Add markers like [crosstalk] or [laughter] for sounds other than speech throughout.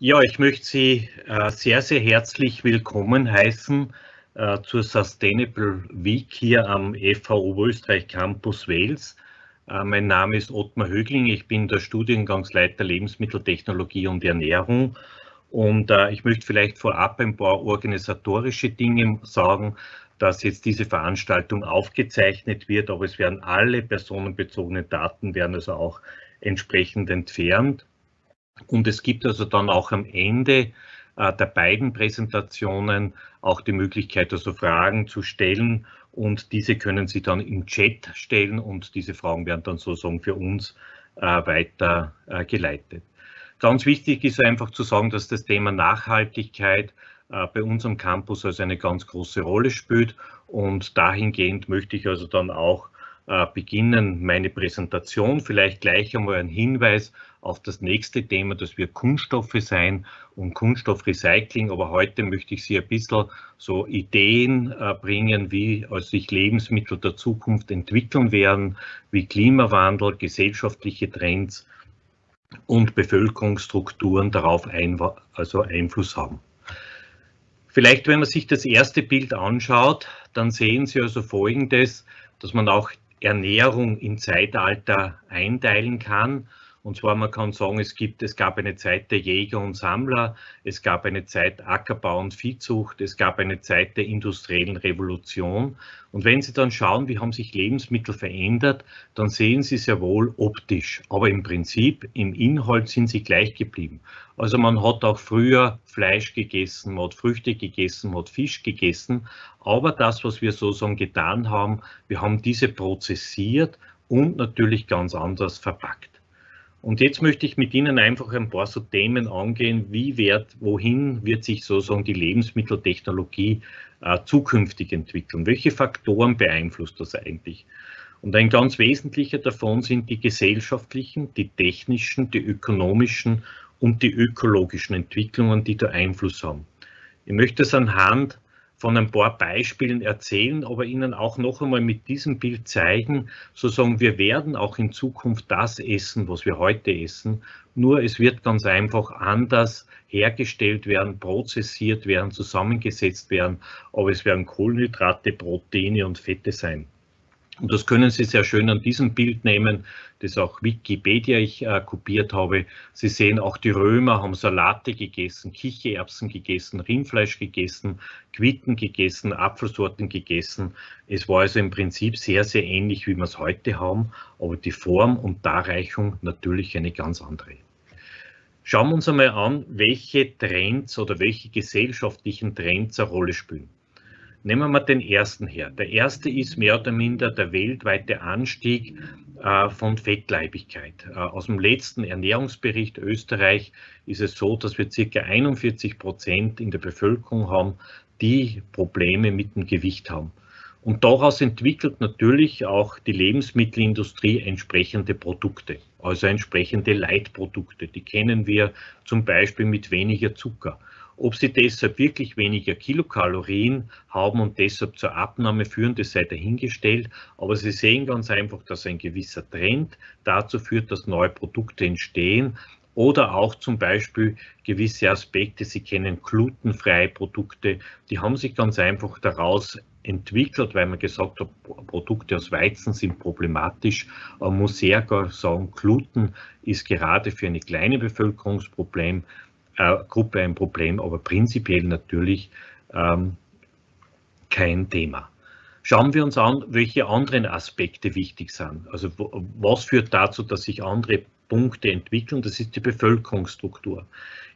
Ja, ich möchte Sie äh, sehr, sehr herzlich willkommen heißen äh, zur Sustainable Week hier am FH Oberösterreich Campus Wales. Äh, mein Name ist Ottmar Högling, ich bin der Studiengangsleiter Lebensmitteltechnologie und Ernährung und ich möchte vielleicht vorab ein paar organisatorische Dinge sagen, dass jetzt diese Veranstaltung aufgezeichnet wird, aber es werden alle personenbezogenen Daten werden also auch entsprechend entfernt. Und es gibt also dann auch am Ende äh, der beiden Präsentationen auch die Möglichkeit, also Fragen zu stellen und diese können Sie dann im Chat stellen und diese Fragen werden dann sozusagen für uns äh, weiter äh. Ganz wichtig ist einfach zu sagen, dass das Thema Nachhaltigkeit bei unserem Campus also eine ganz große Rolle spielt und dahingehend möchte ich also dann auch beginnen meine Präsentation. Vielleicht gleich einmal ein Hinweis auf das nächste Thema, das wird Kunststoffe sein und Kunststoffrecycling. Aber heute möchte ich Sie ein bisschen so Ideen äh, bringen, wie sich Lebensmittel der Zukunft entwickeln werden, wie Klimawandel, gesellschaftliche Trends und Bevölkerungsstrukturen darauf ein, also Einfluss haben. Vielleicht, wenn man sich das erste Bild anschaut, dann sehen Sie also Folgendes, dass man auch Ernährung in Zeitalter einteilen kann. Und zwar, man kann sagen, es gibt, es gab eine Zeit der Jäger und Sammler, es gab eine Zeit Ackerbau und Viehzucht, es gab eine Zeit der industriellen Revolution. Und wenn Sie dann schauen, wie haben sich Lebensmittel verändert, dann sehen Sie sehr wohl optisch. Aber im Prinzip, im Inhalt sind sie gleich geblieben. Also man hat auch früher Fleisch gegessen, man hat Früchte gegessen, man hat Fisch gegessen. Aber das, was wir sozusagen getan haben, wir haben diese prozessiert und natürlich ganz anders verpackt. Und jetzt möchte ich mit Ihnen einfach ein paar so Themen angehen, wie wird, wohin wird sich sozusagen die Lebensmitteltechnologie äh, zukünftig entwickeln? Welche Faktoren beeinflusst das eigentlich? Und ein ganz wesentlicher davon sind die gesellschaftlichen, die technischen, die ökonomischen und die ökologischen Entwicklungen, die da Einfluss haben. Ich möchte es anhand von ein paar Beispielen erzählen, aber Ihnen auch noch einmal mit diesem Bild zeigen, sozusagen, wir werden auch in Zukunft das essen, was wir heute essen, nur es wird ganz einfach anders hergestellt werden, prozessiert werden, zusammengesetzt werden, aber es werden Kohlenhydrate, Proteine und Fette sein. Und das können Sie sehr schön an diesem Bild nehmen, das auch Wikipedia ich äh, kopiert habe. Sie sehen, auch die Römer haben Salate gegessen, Kichererbsen gegessen, Rindfleisch gegessen, Quitten gegessen, Apfelsorten gegessen. Es war also im Prinzip sehr, sehr ähnlich, wie wir es heute haben, aber die Form und Darreichung natürlich eine ganz andere. Schauen wir uns einmal an, welche Trends oder welche gesellschaftlichen Trends eine Rolle spielen. Nehmen wir mal den ersten her. Der erste ist mehr oder minder der weltweite Anstieg äh, von Fettleibigkeit. Äh, aus dem letzten Ernährungsbericht Österreich ist es so, dass wir ca. 41 Prozent in der Bevölkerung haben, die Probleme mit dem Gewicht haben. Und daraus entwickelt natürlich auch die Lebensmittelindustrie entsprechende Produkte, also entsprechende Leitprodukte. Die kennen wir zum Beispiel mit weniger Zucker. Ob sie deshalb wirklich weniger Kilokalorien haben und deshalb zur Abnahme führen, das sei dahingestellt. Aber Sie sehen ganz einfach, dass ein gewisser Trend dazu führt, dass neue Produkte entstehen oder auch zum Beispiel gewisse Aspekte. Sie kennen glutenfreie Produkte, die haben sich ganz einfach daraus entwickelt, weil man gesagt hat, Produkte aus Weizen sind problematisch. Man muss sehr sagen, Gluten ist gerade für eine kleine Bevölkerungsproblem äh, Gruppe ein Problem, aber prinzipiell natürlich ähm, kein Thema. Schauen wir uns an, welche anderen Aspekte wichtig sind. Also was führt dazu, dass sich andere Punkte entwickeln? Das ist die Bevölkerungsstruktur.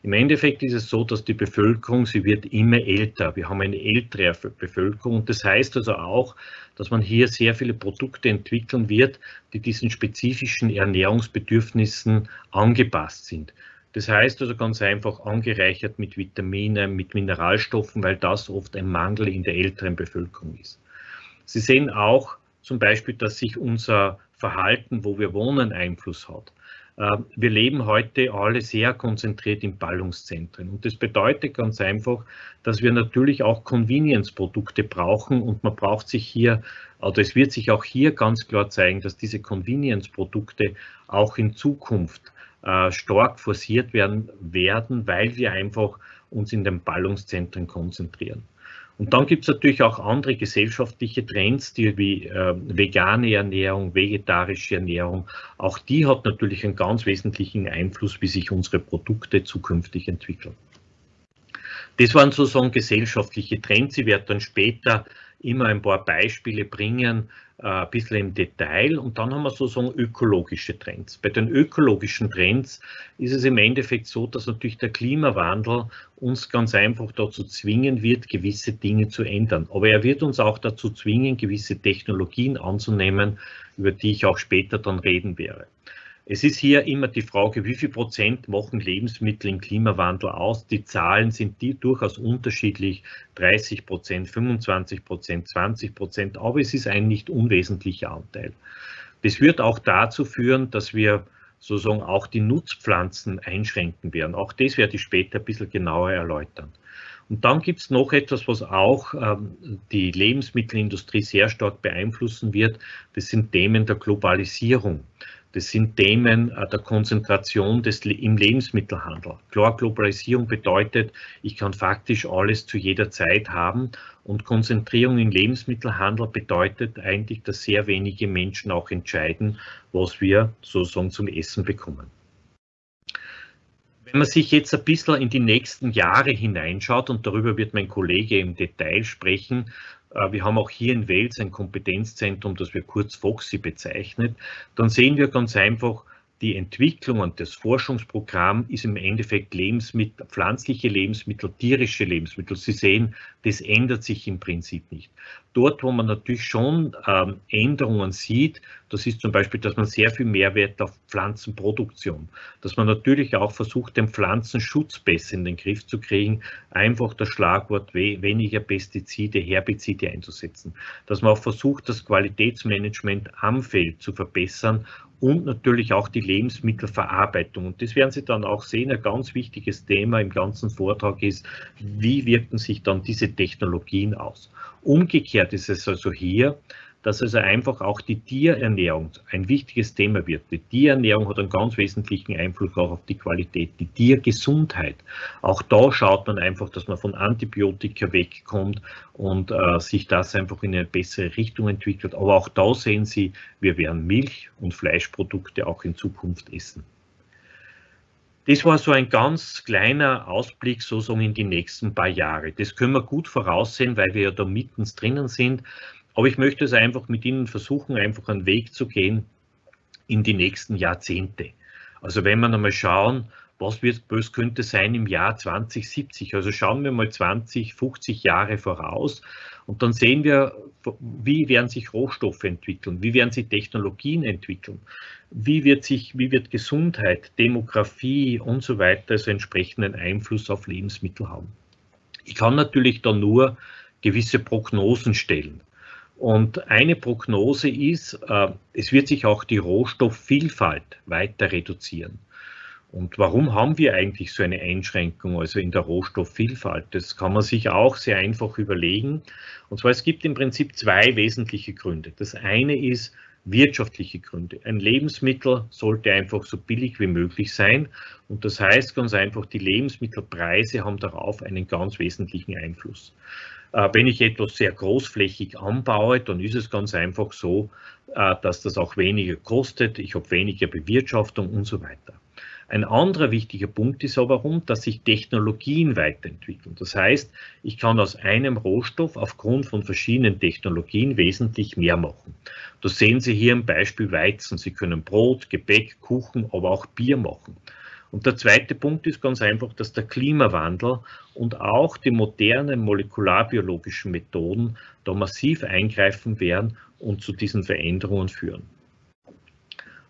Im Endeffekt ist es so, dass die Bevölkerung, sie wird immer älter. Wir haben eine ältere Bevölkerung das heißt also auch, dass man hier sehr viele Produkte entwickeln wird, die diesen spezifischen Ernährungsbedürfnissen angepasst sind. Das heißt also ganz einfach angereichert mit Vitaminen, mit Mineralstoffen, weil das oft ein Mangel in der älteren Bevölkerung ist. Sie sehen auch zum Beispiel, dass sich unser Verhalten, wo wir wohnen, Einfluss hat. Ähm, wir leben heute alle sehr konzentriert in Ballungszentren und das bedeutet ganz einfach, dass wir natürlich auch Convenience-Produkte brauchen und man braucht sich hier, oder es wird sich auch hier ganz klar zeigen, dass diese Convenience-Produkte auch in Zukunft stark forciert werden, werden, weil wir einfach uns in den Ballungszentren konzentrieren. Und dann gibt es natürlich auch andere gesellschaftliche Trends, die wie äh, vegane Ernährung, vegetarische Ernährung. Auch die hat natürlich einen ganz wesentlichen Einfluss, wie sich unsere Produkte zukünftig entwickeln. Das waren sozusagen gesellschaftliche Trends. Ich werde dann später immer ein paar Beispiele bringen, äh, ein bisschen im Detail. Und dann haben wir sozusagen ökologische Trends. Bei den ökologischen Trends ist es im Endeffekt so, dass natürlich der Klimawandel uns ganz einfach dazu zwingen wird, gewisse Dinge zu ändern. Aber er wird uns auch dazu zwingen, gewisse Technologien anzunehmen, über die ich auch später dann reden werde. Es ist hier immer die Frage, wie viel Prozent machen Lebensmittel im Klimawandel aus? Die Zahlen sind die durchaus unterschiedlich, 30 Prozent, 25 Prozent, 20 Prozent, aber es ist ein nicht unwesentlicher Anteil. Das wird auch dazu führen, dass wir sozusagen auch die Nutzpflanzen einschränken werden. Auch das werde ich später ein bisschen genauer erläutern. Und dann gibt es noch etwas, was auch ähm, die Lebensmittelindustrie sehr stark beeinflussen wird. Das sind Themen der Globalisierung. Das sind Themen äh, der Konzentration des, im Lebensmittelhandel. Klar, Globalisierung bedeutet, ich kann faktisch alles zu jeder Zeit haben und Konzentrierung im Lebensmittelhandel bedeutet eigentlich, dass sehr wenige Menschen auch entscheiden, was wir sozusagen zum Essen bekommen. Wenn man sich jetzt ein bisschen in die nächsten Jahre hineinschaut, und darüber wird mein Kollege im Detail sprechen, wir haben auch hier in Wales ein Kompetenzzentrum, das wir kurz FOXI bezeichnet. Dann sehen wir ganz einfach, die Entwicklung und das Forschungsprogramm ist im Endeffekt Lebensmittel, pflanzliche Lebensmittel, tierische Lebensmittel. Sie sehen, das ändert sich im Prinzip nicht. Dort, wo man natürlich schon ähm, Änderungen sieht, das ist zum Beispiel, dass man sehr viel Mehrwert auf Pflanzenproduktion, dass man natürlich auch versucht, den Pflanzenschutz besser in den Griff zu kriegen, einfach das Schlagwort weniger Pestizide, Herbizide einzusetzen, dass man auch versucht, das Qualitätsmanagement am Feld zu verbessern und natürlich auch die Lebensmittelverarbeitung. Und das werden Sie dann auch sehen. Ein ganz wichtiges Thema im ganzen Vortrag ist, wie wirken sich dann diese Technologien aus. Umgekehrt ist es also hier, dass also einfach auch die Tierernährung ein wichtiges Thema wird. Die Tierernährung hat einen ganz wesentlichen Einfluss auch auf die Qualität, die Tiergesundheit. Auch da schaut man einfach, dass man von Antibiotika wegkommt und äh, sich das einfach in eine bessere Richtung entwickelt. Aber auch da sehen Sie, wir werden Milch- und Fleischprodukte auch in Zukunft essen. Das war so ein ganz kleiner Ausblick sozusagen in die nächsten paar Jahre. Das können wir gut voraussehen, weil wir ja da mitten drinnen sind. Aber ich möchte es einfach mit Ihnen versuchen, einfach einen Weg zu gehen in die nächsten Jahrzehnte. Also wenn wir einmal schauen, was, wird, was könnte sein im Jahr 2070? Also schauen wir mal 20, 50 Jahre voraus und dann sehen wir, wie werden sich Rohstoffe entwickeln, wie werden sich Technologien entwickeln, wie wird sich, wie wird Gesundheit, Demografie und so weiter also entsprechenden Einfluss auf Lebensmittel haben. Ich kann natürlich da nur gewisse Prognosen stellen. Und eine Prognose ist, äh, es wird sich auch die Rohstoffvielfalt weiter reduzieren. Und warum haben wir eigentlich so eine Einschränkung, also in der Rohstoffvielfalt? Das kann man sich auch sehr einfach überlegen. Und zwar, es gibt im Prinzip zwei wesentliche Gründe. Das eine ist wirtschaftliche Gründe. Ein Lebensmittel sollte einfach so billig wie möglich sein. Und das heißt ganz einfach, die Lebensmittelpreise haben darauf einen ganz wesentlichen Einfluss. Äh, wenn ich etwas sehr großflächig anbaue, dann ist es ganz einfach so, äh, dass das auch weniger kostet, ich habe weniger Bewirtschaftung und so weiter. Ein anderer wichtiger Punkt ist aber, dass sich Technologien weiterentwickeln. Das heißt, ich kann aus einem Rohstoff aufgrund von verschiedenen Technologien wesentlich mehr machen. Das sehen Sie hier im Beispiel Weizen. Sie können Brot, Gebäck, Kuchen, aber auch Bier machen. Und der zweite Punkt ist ganz einfach, dass der Klimawandel und auch die modernen molekularbiologischen Methoden da massiv eingreifen werden und zu diesen Veränderungen führen.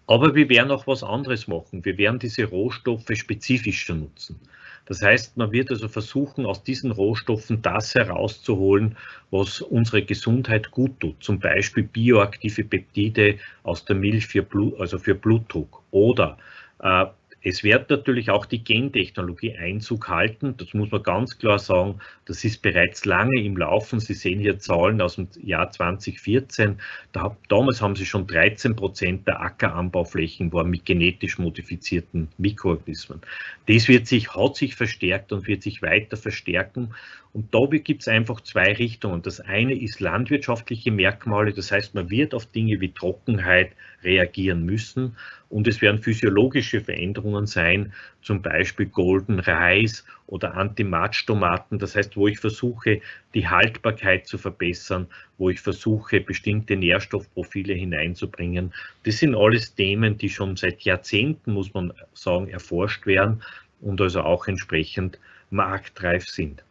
Aber wir werden auch was anderes machen. Wir werden diese Rohstoffe spezifischer nutzen. Das heißt, man wird also versuchen, aus diesen Rohstoffen das herauszuholen, was unsere Gesundheit gut tut. Zum Beispiel bioaktive Peptide aus der Milch für, Blut, also für Blutdruck oder äh, Es wird natürlich auch die Gentechnologie Einzug halten. Das muss man ganz klar sagen. Das ist bereits lange im Laufen. Sie sehen hier Zahlen aus dem Jahr 2014. Da, damals haben sie schon 13 Prozent der Ackeranbauflächen waren mit genetisch modifizierten Mikroorganismen. Das wird sich, hat sich verstärkt und wird sich weiter verstärken. Und da gibt es einfach zwei Richtungen. Das eine ist landwirtschaftliche Merkmale, das heißt, man wird auf Dinge wie Trockenheit reagieren müssen und es werden physiologische Veränderungen sein, zum Beispiel Golden Reis oder Antimatsch-Tomaten, das heißt, wo ich versuche, die Haltbarkeit zu verbessern, wo ich versuche, bestimmte Nährstoffprofile hineinzubringen. Das sind alles Themen, die schon seit Jahrzehnten, muss man sagen, erforscht werden und also auch entsprechend marktreif sind.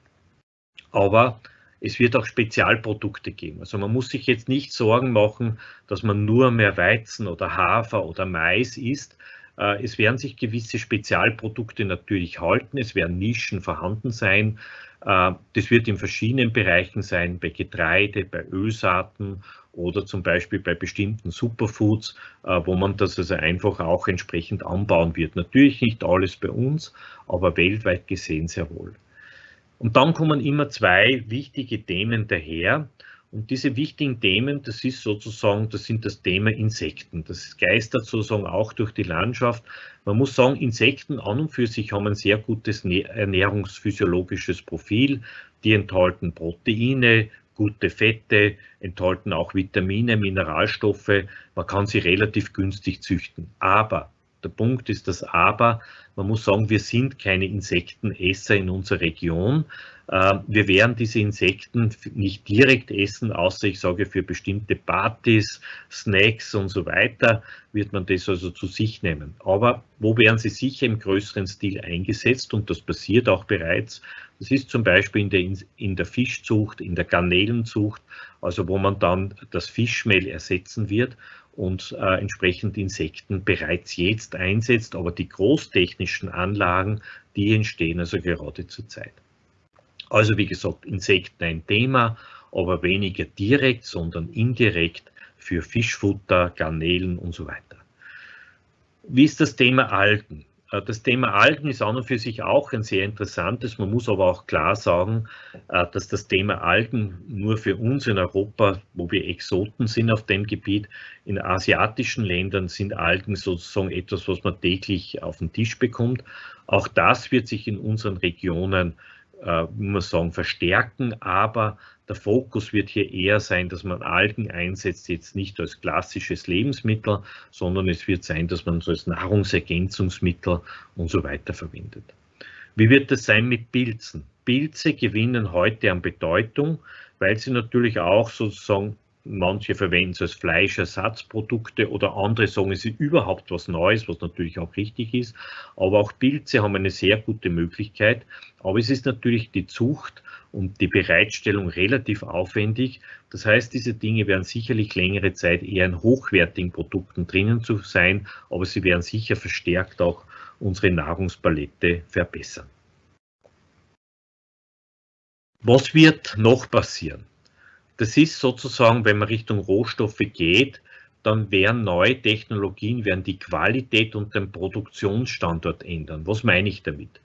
Aber es wird auch Spezialprodukte geben. Also man muss sich jetzt nicht Sorgen machen, dass man nur mehr Weizen oder Hafer oder Mais isst. Äh, es werden sich gewisse Spezialprodukte natürlich halten. Es werden Nischen vorhanden sein. Äh, das wird in verschiedenen Bereichen sein, bei Getreide, bei Ölsaaten oder zum Beispiel bei bestimmten Superfoods, äh, wo man das also einfach auch entsprechend anbauen wird. Natürlich nicht alles bei uns, aber weltweit gesehen sehr wohl. Und dann kommen immer zwei wichtige Themen daher. Und diese wichtigen Themen, das ist sozusagen, das sind das Thema Insekten. Das geistert sozusagen auch durch die Landschaft. Man muss sagen, Insekten an und für sich haben ein sehr gutes ernährungsphysiologisches Profil. Die enthalten Proteine, gute Fette, enthalten auch Vitamine, Mineralstoffe. Man kann sie relativ günstig züchten. Aber der Punkt ist das Aber. Man muss sagen, wir sind keine Insektenesser in unserer Region. Ähm, wir werden diese Insekten nicht direkt essen, außer ich sage für bestimmte Partys, Snacks und so weiter, wird man das also zu sich nehmen. Aber wo werden sie sicher im größeren Stil eingesetzt? Und das passiert auch bereits. Das ist zum Beispiel in der, in der Fischzucht, in der Garnelenzucht, also wo man dann das Fischmehl ersetzen wird und äh, entsprechend Insekten bereits jetzt einsetzt. Aber die großtechnischen Anlagen, die entstehen also gerade zur Zeit. Also wie gesagt, Insekten ein Thema, aber weniger direkt, sondern indirekt für Fischfutter, Garnelen und so weiter. Wie ist das Thema Algen? Äh, das Thema Algen ist an und für sich auch ein sehr interessantes. Man muss aber auch klar sagen, äh, dass das Thema Algen nur für uns in Europa, wo wir Exoten sind auf dem Gebiet, in asiatischen Ländern sind Algen sozusagen etwas, was man täglich auf den Tisch bekommt. Auch das wird sich in unseren Regionen äh, muss sagen, verstärken, aber der Fokus wird hier eher sein, dass man Algen einsetzt, jetzt nicht als klassisches Lebensmittel, sondern es wird sein, dass man es als Nahrungsergänzungsmittel und so weiter verwendet. Wie wird das sein mit Pilzen? Pilze gewinnen heute an Bedeutung, weil sie natürlich auch sozusagen Manche verwenden es als Fleischersatzprodukte oder andere sagen, es ist überhaupt was Neues, was natürlich auch richtig ist. Aber auch Pilze haben eine sehr gute Möglichkeit. Aber es ist natürlich die Zucht und die Bereitstellung relativ aufwendig. Das heißt, diese Dinge werden sicherlich längere Zeit eher in hochwertigen Produkten drinnen zu sein, aber sie werden sicher verstärkt auch unsere Nahrungspalette verbessern. Was wird noch passieren? Das ist sozusagen, wenn man Richtung Rohstoffe geht, dann werden neue Technologien, werden die Qualität und den Produktionsstandort ändern. Was meine ich damit?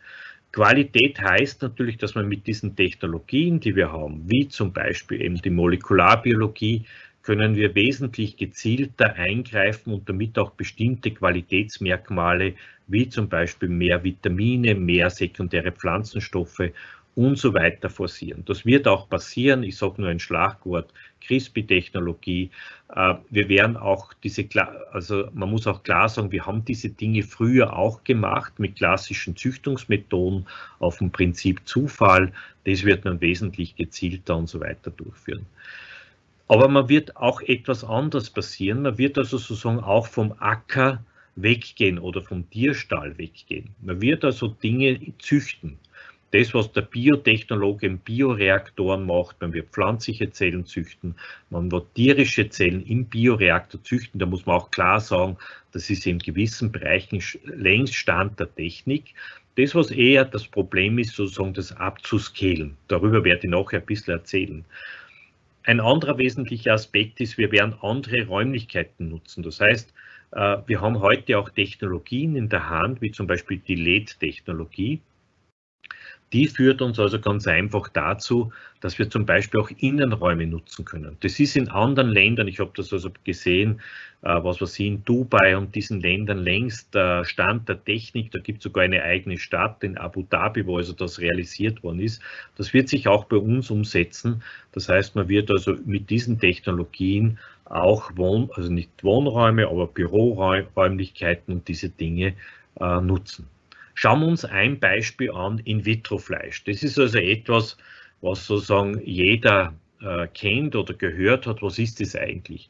Qualität heißt natürlich, dass man mit diesen Technologien, die wir haben, wie zum Beispiel eben die Molekularbiologie, können wir wesentlich gezielter eingreifen und damit auch bestimmte Qualitätsmerkmale wie zum Beispiel mehr Vitamine, mehr sekundäre Pflanzenstoffe und so weiter forcieren. Das wird auch passieren. Ich sage nur ein Schlagwort, CRISPR-Technologie. Äh, wir werden auch diese, also man muss auch klar sagen, wir haben diese Dinge früher auch gemacht mit klassischen Züchtungsmethoden auf dem Prinzip Zufall. Das wird man wesentlich gezielter und so weiter durchführen. Aber man wird auch etwas anderes passieren. Man wird also sozusagen auch vom Acker weggehen oder vom Tierstall weggehen. Man wird also Dinge züchten das, was der Biotechnologe in Bioreaktoren macht, man wird pflanzliche Zellen züchten, man wird tierische Zellen im Bioreaktor züchten, da muss man auch klar sagen, das ist in gewissen Bereichen längst Stand der Technik. Das, was eher das Problem ist, sozusagen das abzuscalen. Darüber werde ich nachher ein bisschen erzählen. Ein anderer wesentlicher Aspekt ist, wir werden andere Räumlichkeiten nutzen. Das heißt, Äh, wir haben heute auch Technologien in der Hand, wie zum Beispiel die LED-Technologie. Die führt uns also ganz einfach dazu, dass wir zum Beispiel auch Innenräume nutzen können. Das ist in anderen Ländern, ich habe das also gesehen, äh, was wir sehen, Dubai und diesen Ländern längst der Stand der Technik. Da gibt es sogar eine eigene Stadt in Abu Dhabi, wo also das realisiert worden ist. Das wird sich auch bei uns umsetzen. Das heißt, man wird also mit diesen Technologien auch Wohn, also nicht Wohnräume, aber Büroräumlichkeiten und diese Dinge äh, nutzen. Schauen wir uns ein Beispiel an, In-vitro-Fleisch. Das ist also etwas, was sozusagen jeder äh, kennt oder gehört hat. Was ist das eigentlich?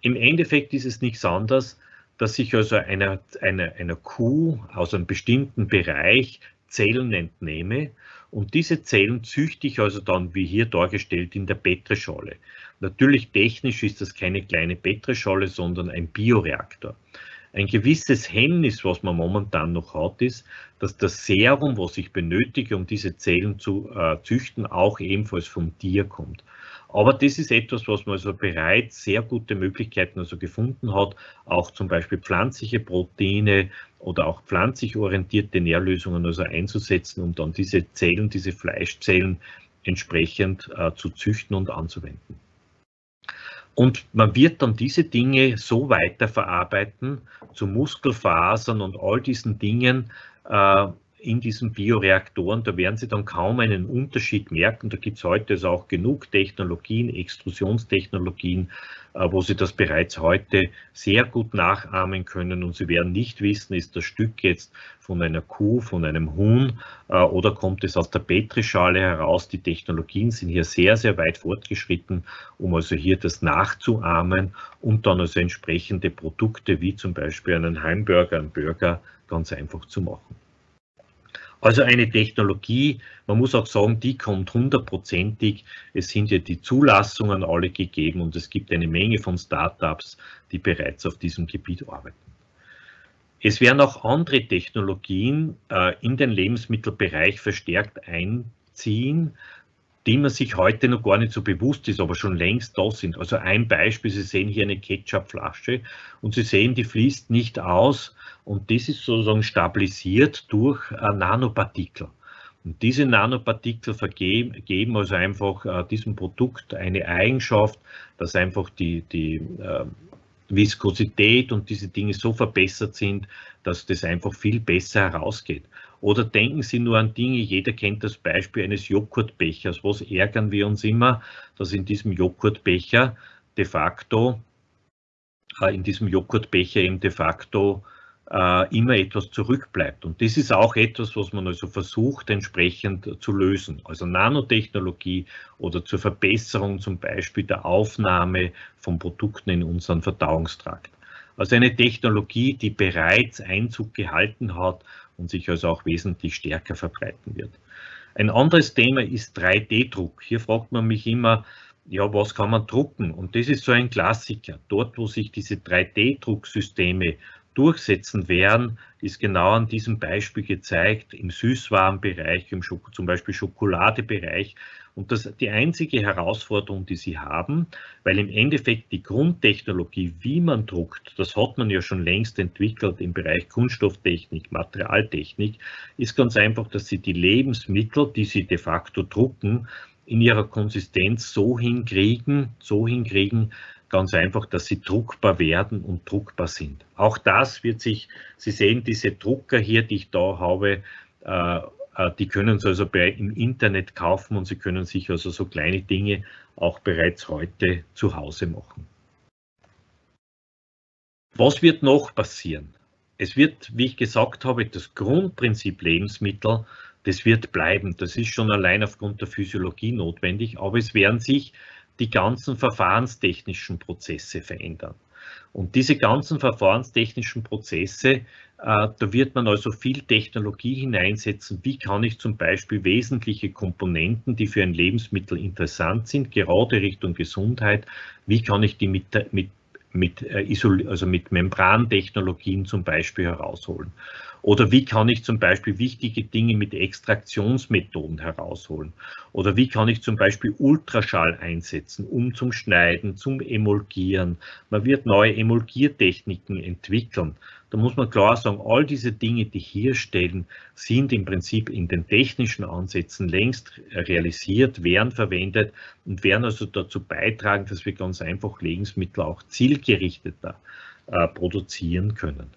Im Endeffekt ist es nichts anderes, dass ich also einer, einer, einer Kuh aus einem bestimmten Bereich Zellen entnehme und diese Zellen züchte ich also dann, wie hier dargestellt, in der Petrischale. Natürlich technisch ist das keine kleine Petrischale, sondern ein Bioreaktor. Ein gewisses Hemmnis, was man momentan noch hat, ist, dass das Serum, was ich benötige, um diese Zellen zu äh, züchten, auch ebenfalls vom Tier kommt. Aber das ist etwas, was man also bereits sehr gute Möglichkeiten also gefunden hat, auch zum Beispiel pflanzliche Proteine oder auch pflanzlich orientierte Nährlösungen also einzusetzen, um dann diese Zellen, diese Fleischzellen entsprechend äh, zu züchten und anzuwenden. Und man wird dann diese Dinge so weiterverarbeiten zu Muskelfasern und all diesen Dingen äh, in diesen Bioreaktoren. Da werden Sie dann kaum einen Unterschied merken. Da gibt es heute also auch genug Technologien, Extrusionstechnologien, äh, wo Sie das bereits heute sehr gut nachahmen können und Sie werden nicht wissen, ist das Stück jetzt von einer Kuh, von einem Huhn äh, oder kommt es aus der Petrischale heraus. Die Technologien sind hier sehr, sehr weit fortgeschritten, um also hier das nachzuahmen und dann also entsprechende Produkte wie zum Beispiel einen Hamburger, einen Burger ganz einfach zu machen. Also eine Technologie, man muss auch sagen, die kommt hundertprozentig. Es sind ja die Zulassungen alle gegeben und es gibt eine Menge von Startups, die bereits auf diesem Gebiet arbeiten. Es werden auch andere Technologien äh, in den Lebensmittelbereich verstärkt einziehen die man sich heute noch gar nicht so bewusst ist, aber schon längst da sind. Also ein Beispiel, Sie sehen hier eine Ketchupflasche und Sie sehen, die fließt nicht aus und das ist sozusagen stabilisiert durch äh, Nanopartikel. Und diese Nanopartikel vergeben, geben also einfach äh, diesem Produkt eine Eigenschaft, dass einfach die, die äh, Viskosität und diese Dinge so verbessert sind, dass das einfach viel besser herausgeht. Oder denken Sie nur an Dinge, jeder kennt das Beispiel eines Joghurtbechers. Was ärgern wir uns immer, dass in diesem Joghurtbecher de facto, äh, in diesem Joghurtbecher eben de facto äh, immer etwas zurückbleibt. Und das ist auch etwas, was man also versucht entsprechend zu lösen. Also Nanotechnologie oder zur Verbesserung zum Beispiel der Aufnahme von Produkten in unseren Verdauungstrakt. Also eine Technologie, die bereits Einzug gehalten hat und sich also auch wesentlich stärker verbreiten wird. Ein anderes Thema ist 3D-Druck. Hier fragt man mich immer, ja, was kann man drucken? Und das ist so ein Klassiker. Dort, wo sich diese 3D-Drucksysteme durchsetzen werden, ist genau an diesem Beispiel gezeigt, im Süßwarenbereich, im Schoko, zum Beispiel Schokoladebereich. Und das die einzige Herausforderung, die sie haben, weil im Endeffekt die Grundtechnologie, wie man druckt, das hat man ja schon längst entwickelt im Bereich Kunststofftechnik, Materialtechnik, ist ganz einfach, dass sie die Lebensmittel, die sie de facto drucken, in ihrer Konsistenz so hinkriegen, so hinkriegen, ganz einfach, dass sie druckbar werden und druckbar sind. Auch das wird sich, Sie sehen diese Drucker hier, die ich da habe, äh, äh, die können Sie also im Internet kaufen und Sie können sich also so kleine Dinge auch bereits heute zu Hause machen. Was wird noch passieren? Es wird, wie ich gesagt habe, das Grundprinzip Lebensmittel, das wird bleiben. Das ist schon allein aufgrund der Physiologie notwendig, aber es werden sich die ganzen verfahrenstechnischen Prozesse verändern. Und diese ganzen verfahrenstechnischen Prozesse, äh, da wird man also viel Technologie hineinsetzen. Wie kann ich zum Beispiel wesentliche Komponenten, die für ein Lebensmittel interessant sind, gerade Richtung Gesundheit, wie kann ich die mit, mit mit, äh, also mit Membrantechnologien zum Beispiel herausholen? Oder wie kann ich zum Beispiel wichtige Dinge mit Extraktionsmethoden herausholen? Oder wie kann ich zum Beispiel Ultraschall einsetzen, um zum Schneiden, zum Emulgieren? Man wird neue Emulgiertechniken entwickeln. Da muss man klar sagen, all diese Dinge, die hier stehen, sind im Prinzip in den technischen Ansätzen längst realisiert, werden verwendet und werden also dazu beitragen, dass wir ganz einfach Lebensmittel auch zielgerichteter äh, produzieren können.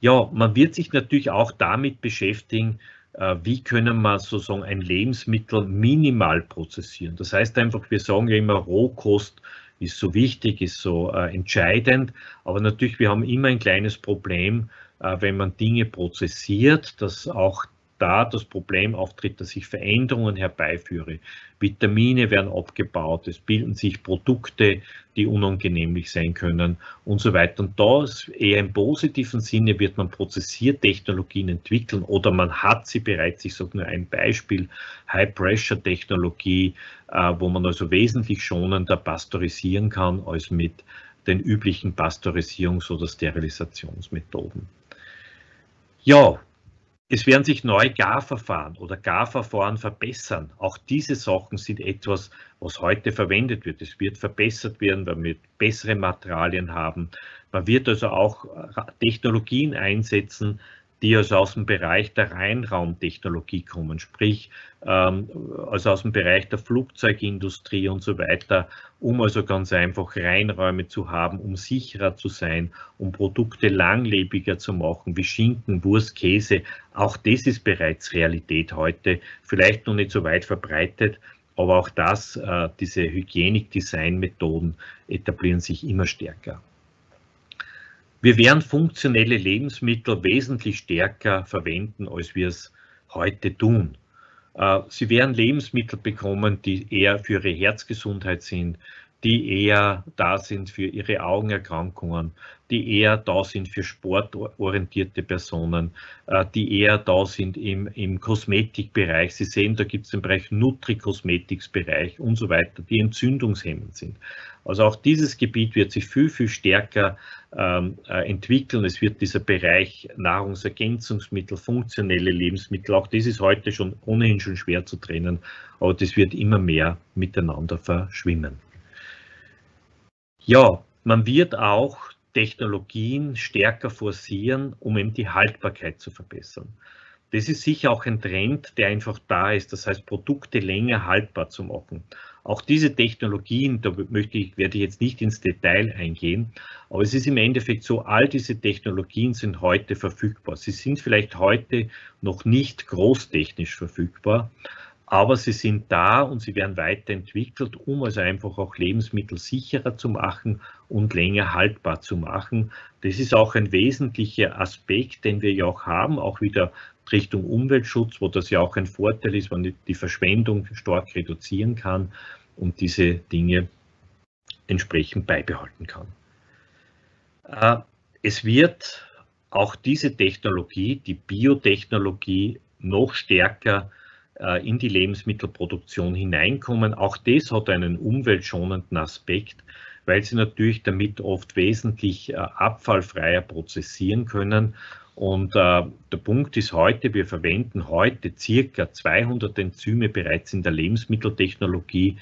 Ja, man wird sich natürlich auch damit beschäftigen, äh, wie können wir sozusagen ein Lebensmittel minimal prozessieren. Das heißt einfach, wir sagen ja immer, Rohkost ist so wichtig, ist so äh, entscheidend, aber natürlich, wir haben immer ein kleines Problem, äh, wenn man Dinge prozessiert, dass auch da das Problem auftritt, dass ich Veränderungen herbeiführe. Vitamine werden abgebaut, es bilden sich Produkte, die unangenehmlich sein können und so weiter. Und da ist eher im positiven Sinne wird man Prozessiertechnologien entwickeln oder man hat sie bereits. Ich sage nur ein Beispiel, High-Pressure-Technologie, äh, wo man also wesentlich schonender pasteurisieren kann als mit den üblichen Pasteurisierungs- oder Sterilisationsmethoden. Ja, es werden sich neue Garverfahren oder Garverfahren verbessern. Auch diese Sachen sind etwas, was heute verwendet wird. Es wird verbessert werden, weil wir bessere Materialien haben. Man wird also auch Technologien einsetzen, die also aus dem Bereich der Reinraumtechnologie kommen, sprich ähm, also aus dem Bereich der Flugzeugindustrie und so weiter, um also ganz einfach Reinräume zu haben, um sicherer zu sein, um Produkte langlebiger zu machen, wie Schinken, Wurst, Käse. Auch das ist bereits Realität heute, vielleicht noch nicht so weit verbreitet, aber auch das, äh, diese Hygienik-Design-Methoden etablieren sich immer stärker. Wir werden funktionelle Lebensmittel wesentlich stärker verwenden, als wir es heute tun. Äh, Sie werden Lebensmittel bekommen, die eher für Ihre Herzgesundheit sind, die eher da sind für ihre Augenerkrankungen, die eher da sind für sportorientierte Personen, äh, die eher da sind im, im Kosmetikbereich. Sie sehen, da gibt es den Bereich Nutri-Cosmetics-Bereich und so weiter, die entzündungshemmend sind. Also auch dieses Gebiet wird sich viel, viel stärker ähm, äh, entwickeln. Es wird dieser Bereich Nahrungsergänzungsmittel, funktionelle Lebensmittel, auch das ist heute schon ohnehin schon schwer zu trennen, aber das wird immer mehr miteinander verschwimmen. Ja, man wird auch Technologien stärker forcieren, um eben die Haltbarkeit zu verbessern. Das ist sicher auch ein Trend, der einfach da ist, das heißt Produkte länger haltbar zu machen. Auch diese Technologien, da möchte ich, werde ich jetzt nicht ins Detail eingehen, aber es ist im Endeffekt so, all diese Technologien sind heute verfügbar. Sie sind vielleicht heute noch nicht großtechnisch verfügbar, aber sie sind da und sie werden weiterentwickelt, um also einfach auch Lebensmittel sicherer zu machen und länger haltbar zu machen. Das ist auch ein wesentlicher Aspekt, den wir ja auch haben, auch wieder Richtung Umweltschutz, wo das ja auch ein Vorteil ist, wenn die Verschwendung stark reduzieren kann und diese Dinge entsprechend beibehalten kann. Äh, es wird auch diese Technologie, die Biotechnologie, noch stärker äh, in die Lebensmittelproduktion hineinkommen. Auch das hat einen umweltschonenden Aspekt, weil sie natürlich damit oft wesentlich äh, abfallfreier prozessieren können. Und äh, der Punkt ist heute, wir verwenden heute circa 200 Enzyme bereits in der Lebensmitteltechnologie.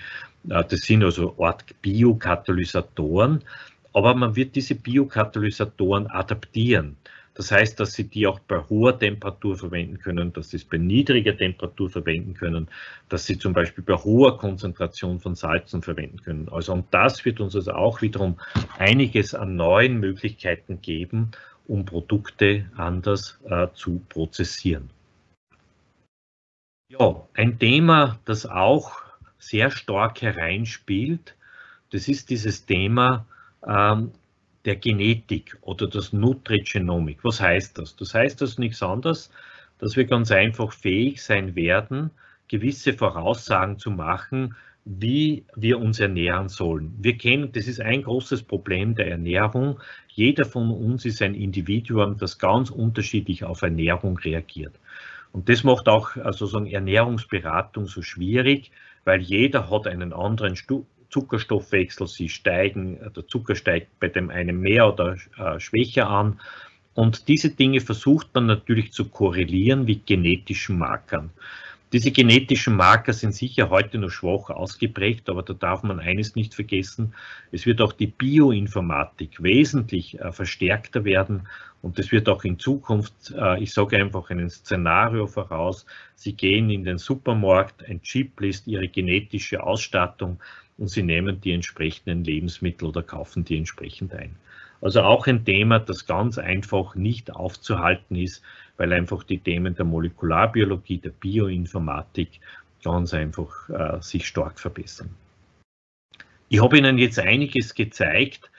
Äh, das sind also Art Biokatalysatoren, aber man wird diese Biokatalysatoren adaptieren. Das heißt, dass Sie die auch bei hoher Temperatur verwenden können, dass Sie es bei niedriger Temperatur verwenden können, dass Sie zum Beispiel bei hoher Konzentration von Salzen verwenden können. Also und das wird uns also auch wiederum einiges an neuen Möglichkeiten geben, um Produkte anders äh, zu prozessieren. Ja, ein Thema, das auch sehr stark hereinspielt, das ist dieses Thema ähm, der Genetik oder das Nutrigenomik. Was heißt das? Das heißt das nichts anderes, dass wir ganz einfach fähig sein werden, gewisse Voraussagen zu machen, wie wir uns ernähren sollen. Wir kennen, das ist ein großes Problem der Ernährung. Jeder von uns ist ein Individuum, das ganz unterschiedlich auf Ernährung reagiert. Und das macht auch also so Ernährungsberatung so schwierig, weil jeder hat einen anderen Zuckerstoffwechsel, sie steigen, der Zucker steigt bei dem einen mehr oder äh, schwächer an. Und diese Dinge versucht man natürlich zu korrelieren mit genetischen Markern. Diese genetischen Marker sind sicher heute noch schwach ausgeprägt, aber da darf man eines nicht vergessen. Es wird auch die Bioinformatik wesentlich äh, verstärkter werden und es wird auch in Zukunft, äh, ich sage einfach ein Szenario voraus, Sie gehen in den Supermarkt, ein Chip liest Ihre genetische Ausstattung und Sie nehmen die entsprechenden Lebensmittel oder kaufen die entsprechend ein. Also auch ein Thema, das ganz einfach nicht aufzuhalten ist, weil einfach die Themen der Molekularbiologie, der Bioinformatik ganz einfach äh, sich stark verbessern. Ich habe Ihnen jetzt einiges gezeigt,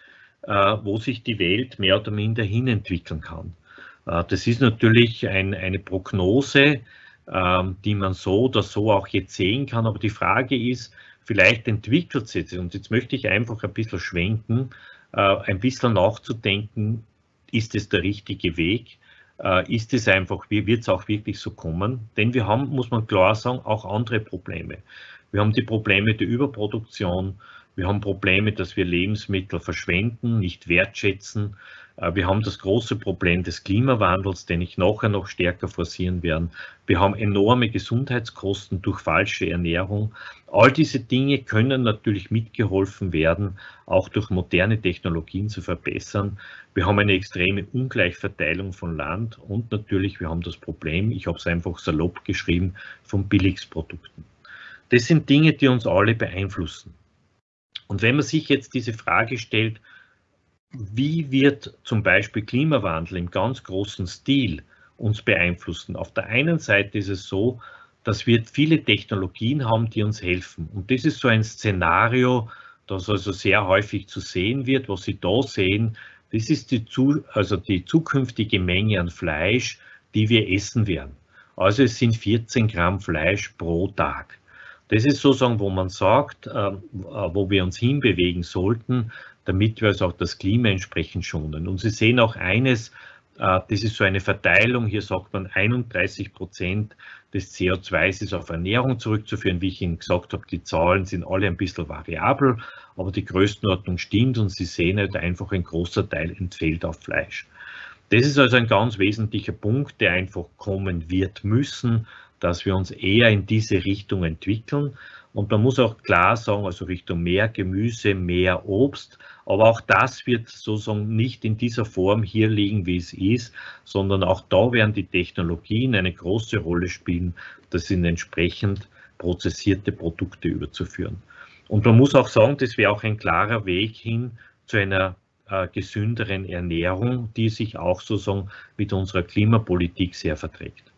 äh, wo sich die Welt mehr oder minder hinentwickeln kann. Äh, das ist natürlich ein, eine Prognose, ähm, die man so oder so auch jetzt sehen kann, aber die Frage ist, vielleicht entwickelt sie sich, und jetzt möchte ich einfach ein bisschen schwenken, ein bisschen nachzudenken, ist es der richtige Weg? Äh, ist es einfach, wird es auch wirklich so kommen? Denn wir haben, muss man klar sagen, auch andere Probleme. Wir haben die Probleme der Überproduktion, wir haben Probleme, dass wir Lebensmittel verschwenden, nicht wertschätzen. Äh, wir haben das große Problem des Klimawandels, den ich nachher noch stärker forcieren werde. Wir haben enorme Gesundheitskosten durch falsche Ernährung. All diese Dinge können natürlich mitgeholfen werden, auch durch moderne Technologien zu verbessern. Wir haben eine extreme Ungleichverteilung von Land und natürlich, wir haben das Problem, ich habe es einfach salopp geschrieben, von Billigsprodukten. Das sind Dinge, die uns alle beeinflussen. Und wenn man sich jetzt diese Frage stellt, wie wird zum Beispiel Klimawandel im ganz großen Stil uns beeinflussen? Auf der einen Seite ist es so, dass wir viele Technologien haben, die uns helfen. Und das ist so ein Szenario, das also sehr häufig zu sehen wird. Was Sie da sehen, das ist die, zu, also die zukünftige Menge an Fleisch, die wir essen werden. Also es sind 14 Gramm Fleisch pro Tag. Das ist sozusagen, wo man sagt, ähm, äh, wo wir uns hinbewegen sollten, damit wir also auch das Klima entsprechend schonen. Und Sie sehen auch eines, äh, das ist so eine Verteilung, hier sagt man 31 Prozent des CO2 ist auf Ernährung zurückzuführen. Wie ich Ihnen gesagt habe, die Zahlen sind alle ein bisschen variabel, aber die Größenordnung stimmt und Sie sehen halt einfach ein großer Teil entfällt auf Fleisch. Das ist also ein ganz wesentlicher Punkt, der einfach kommen wird müssen, dass wir uns eher in diese Richtung entwickeln. Und man muss auch klar sagen, also Richtung mehr Gemüse, mehr Obst. Aber auch das wird sozusagen nicht in dieser Form hier liegen, wie es ist, sondern auch da werden die Technologien eine große Rolle spielen, das in entsprechend prozessierte Produkte überzuführen. Und man muss auch sagen, das wäre auch ein klarer Weg hin zu einer äh, gesünderen Ernährung, die sich auch sozusagen mit unserer Klimapolitik sehr verträgt.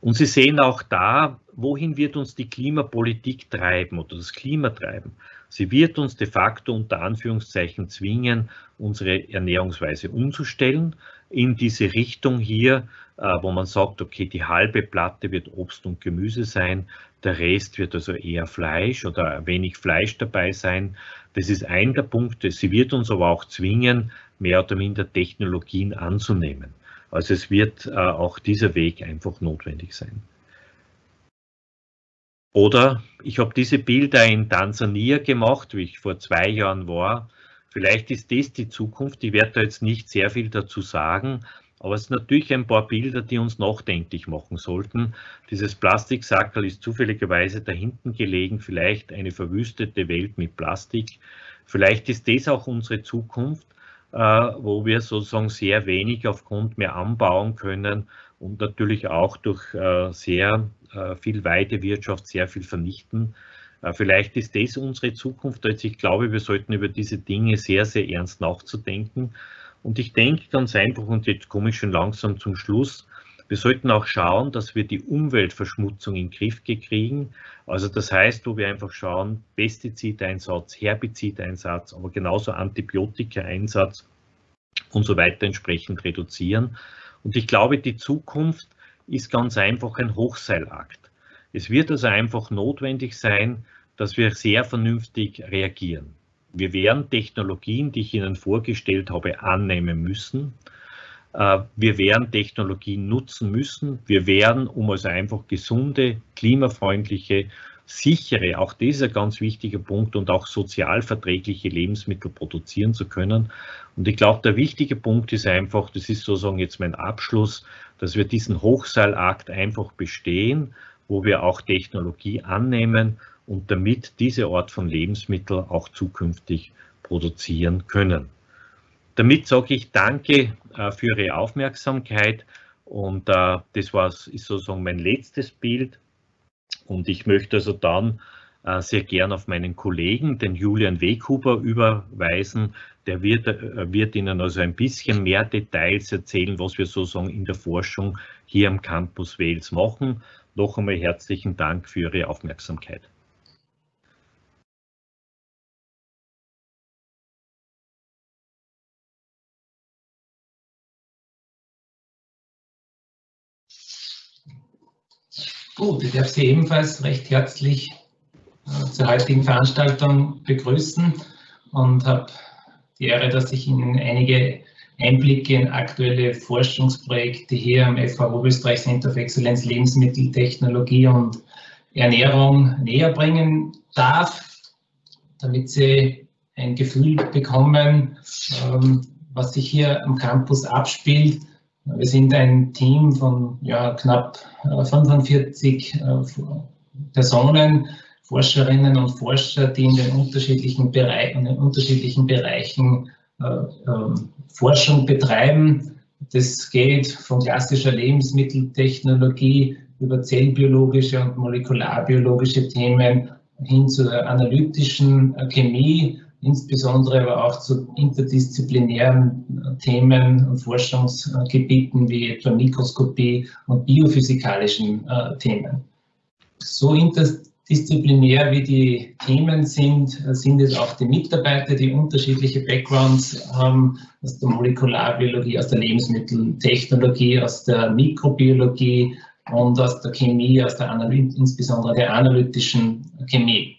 Und Sie sehen auch da, wohin wird uns die Klimapolitik treiben oder das Klima treiben. Sie wird uns de facto unter Anführungszeichen zwingen, unsere Ernährungsweise umzustellen in diese Richtung hier, äh, wo man sagt, okay, die halbe Platte wird Obst und Gemüse sein, der Rest wird also eher Fleisch oder wenig Fleisch dabei sein. Das ist ein der Punkte. Sie wird uns aber auch zwingen, mehr oder minder Technologien anzunehmen. Also es wird äh, auch dieser Weg einfach notwendig sein. Oder ich habe diese Bilder in Tansania gemacht, wie ich vor zwei Jahren war. Vielleicht ist das die Zukunft. Ich werde da jetzt nicht sehr viel dazu sagen, aber es sind natürlich ein paar Bilder, die uns nachdenklich machen sollten. Dieses Plastiksackerl ist zufälligerweise da hinten gelegen, vielleicht eine verwüstete Welt mit Plastik. Vielleicht ist das auch unsere Zukunft. Äh, wo wir sozusagen sehr wenig auf Grund mehr anbauen können und natürlich auch durch äh, sehr äh, viel Weidewirtschaft sehr viel vernichten. Vielleicht ist das unsere Zukunft. Also ich glaube, wir sollten über diese Dinge sehr, sehr ernst nachzudenken. Und ich denke ganz einfach, und jetzt komme ich schon langsam zum Schluss, wir sollten auch schauen, dass wir die Umweltverschmutzung in den Griff kriegen. Also das heißt, wo wir einfach schauen, Pestizideinsatz, Herbizideinsatz, aber genauso Antibiotikaeinsatz und so weiter entsprechend reduzieren. Und ich glaube, die Zukunft ist ganz einfach ein Hochseilakt. Es wird also einfach notwendig sein, dass wir sehr vernünftig reagieren. Wir werden Technologien, die ich Ihnen vorgestellt habe, annehmen müssen. Äh, wir werden Technologien nutzen müssen. Wir werden, um also einfach gesunde, klimafreundliche, sichere, auch dieser ganz wichtige Punkt und auch sozialverträgliche Lebensmittel produzieren zu können. Und ich glaube, der wichtige Punkt ist einfach, das ist sozusagen jetzt mein Abschluss, dass wir diesen Hochseilakt einfach bestehen, wo wir auch Technologie annehmen und damit diese Art von Lebensmitteln auch zukünftig produzieren können. Damit sage ich Danke äh, für Ihre Aufmerksamkeit und äh, das war, ist sozusagen mein letztes Bild. Und ich möchte also dann äh, sehr gern auf meinen Kollegen, den Julian Weghuber, überweisen. Der wird, äh, wird Ihnen also ein bisschen mehr Details erzählen, was wir sozusagen in der Forschung hier am Campus Wales machen. Noch einmal herzlichen Dank für Ihre Aufmerksamkeit. Gut, ich darf Sie ebenfalls recht herzlich äh, zur heutigen Veranstaltung begrüßen und habe die Ehre, dass ich Ihnen einige Einblicke in aktuelle Forschungsprojekte hier am FAO Österreich Center for Excellence Lebensmitteltechnologie und Ernährung näher bringen darf, damit Sie ein Gefühl bekommen, ähm, was sich hier am Campus abspielt wir sind ein Team von ja, knapp 45 äh, äh, Personen, Forscherinnen und Forscher, die in den unterschiedlichen, Bereich, in den unterschiedlichen Bereichen äh, äh, Forschung betreiben. Das geht von klassischer Lebensmitteltechnologie über zellbiologische und molekularbiologische Themen hin zur analytischen Chemie insbesondere aber auch zu interdisziplinären äh, Themen und Forschungsgebieten wie etwa Mikroskopie und biophysikalischen äh, Themen. So interdisziplinär wie die Themen sind, äh, sind es auch die Mitarbeiter, die unterschiedliche Backgrounds haben, aus der Molekularbiologie, aus der Lebensmitteltechnologie, aus der Mikrobiologie und aus der Chemie, aus der Analy insbesondere der analytischen Chemie.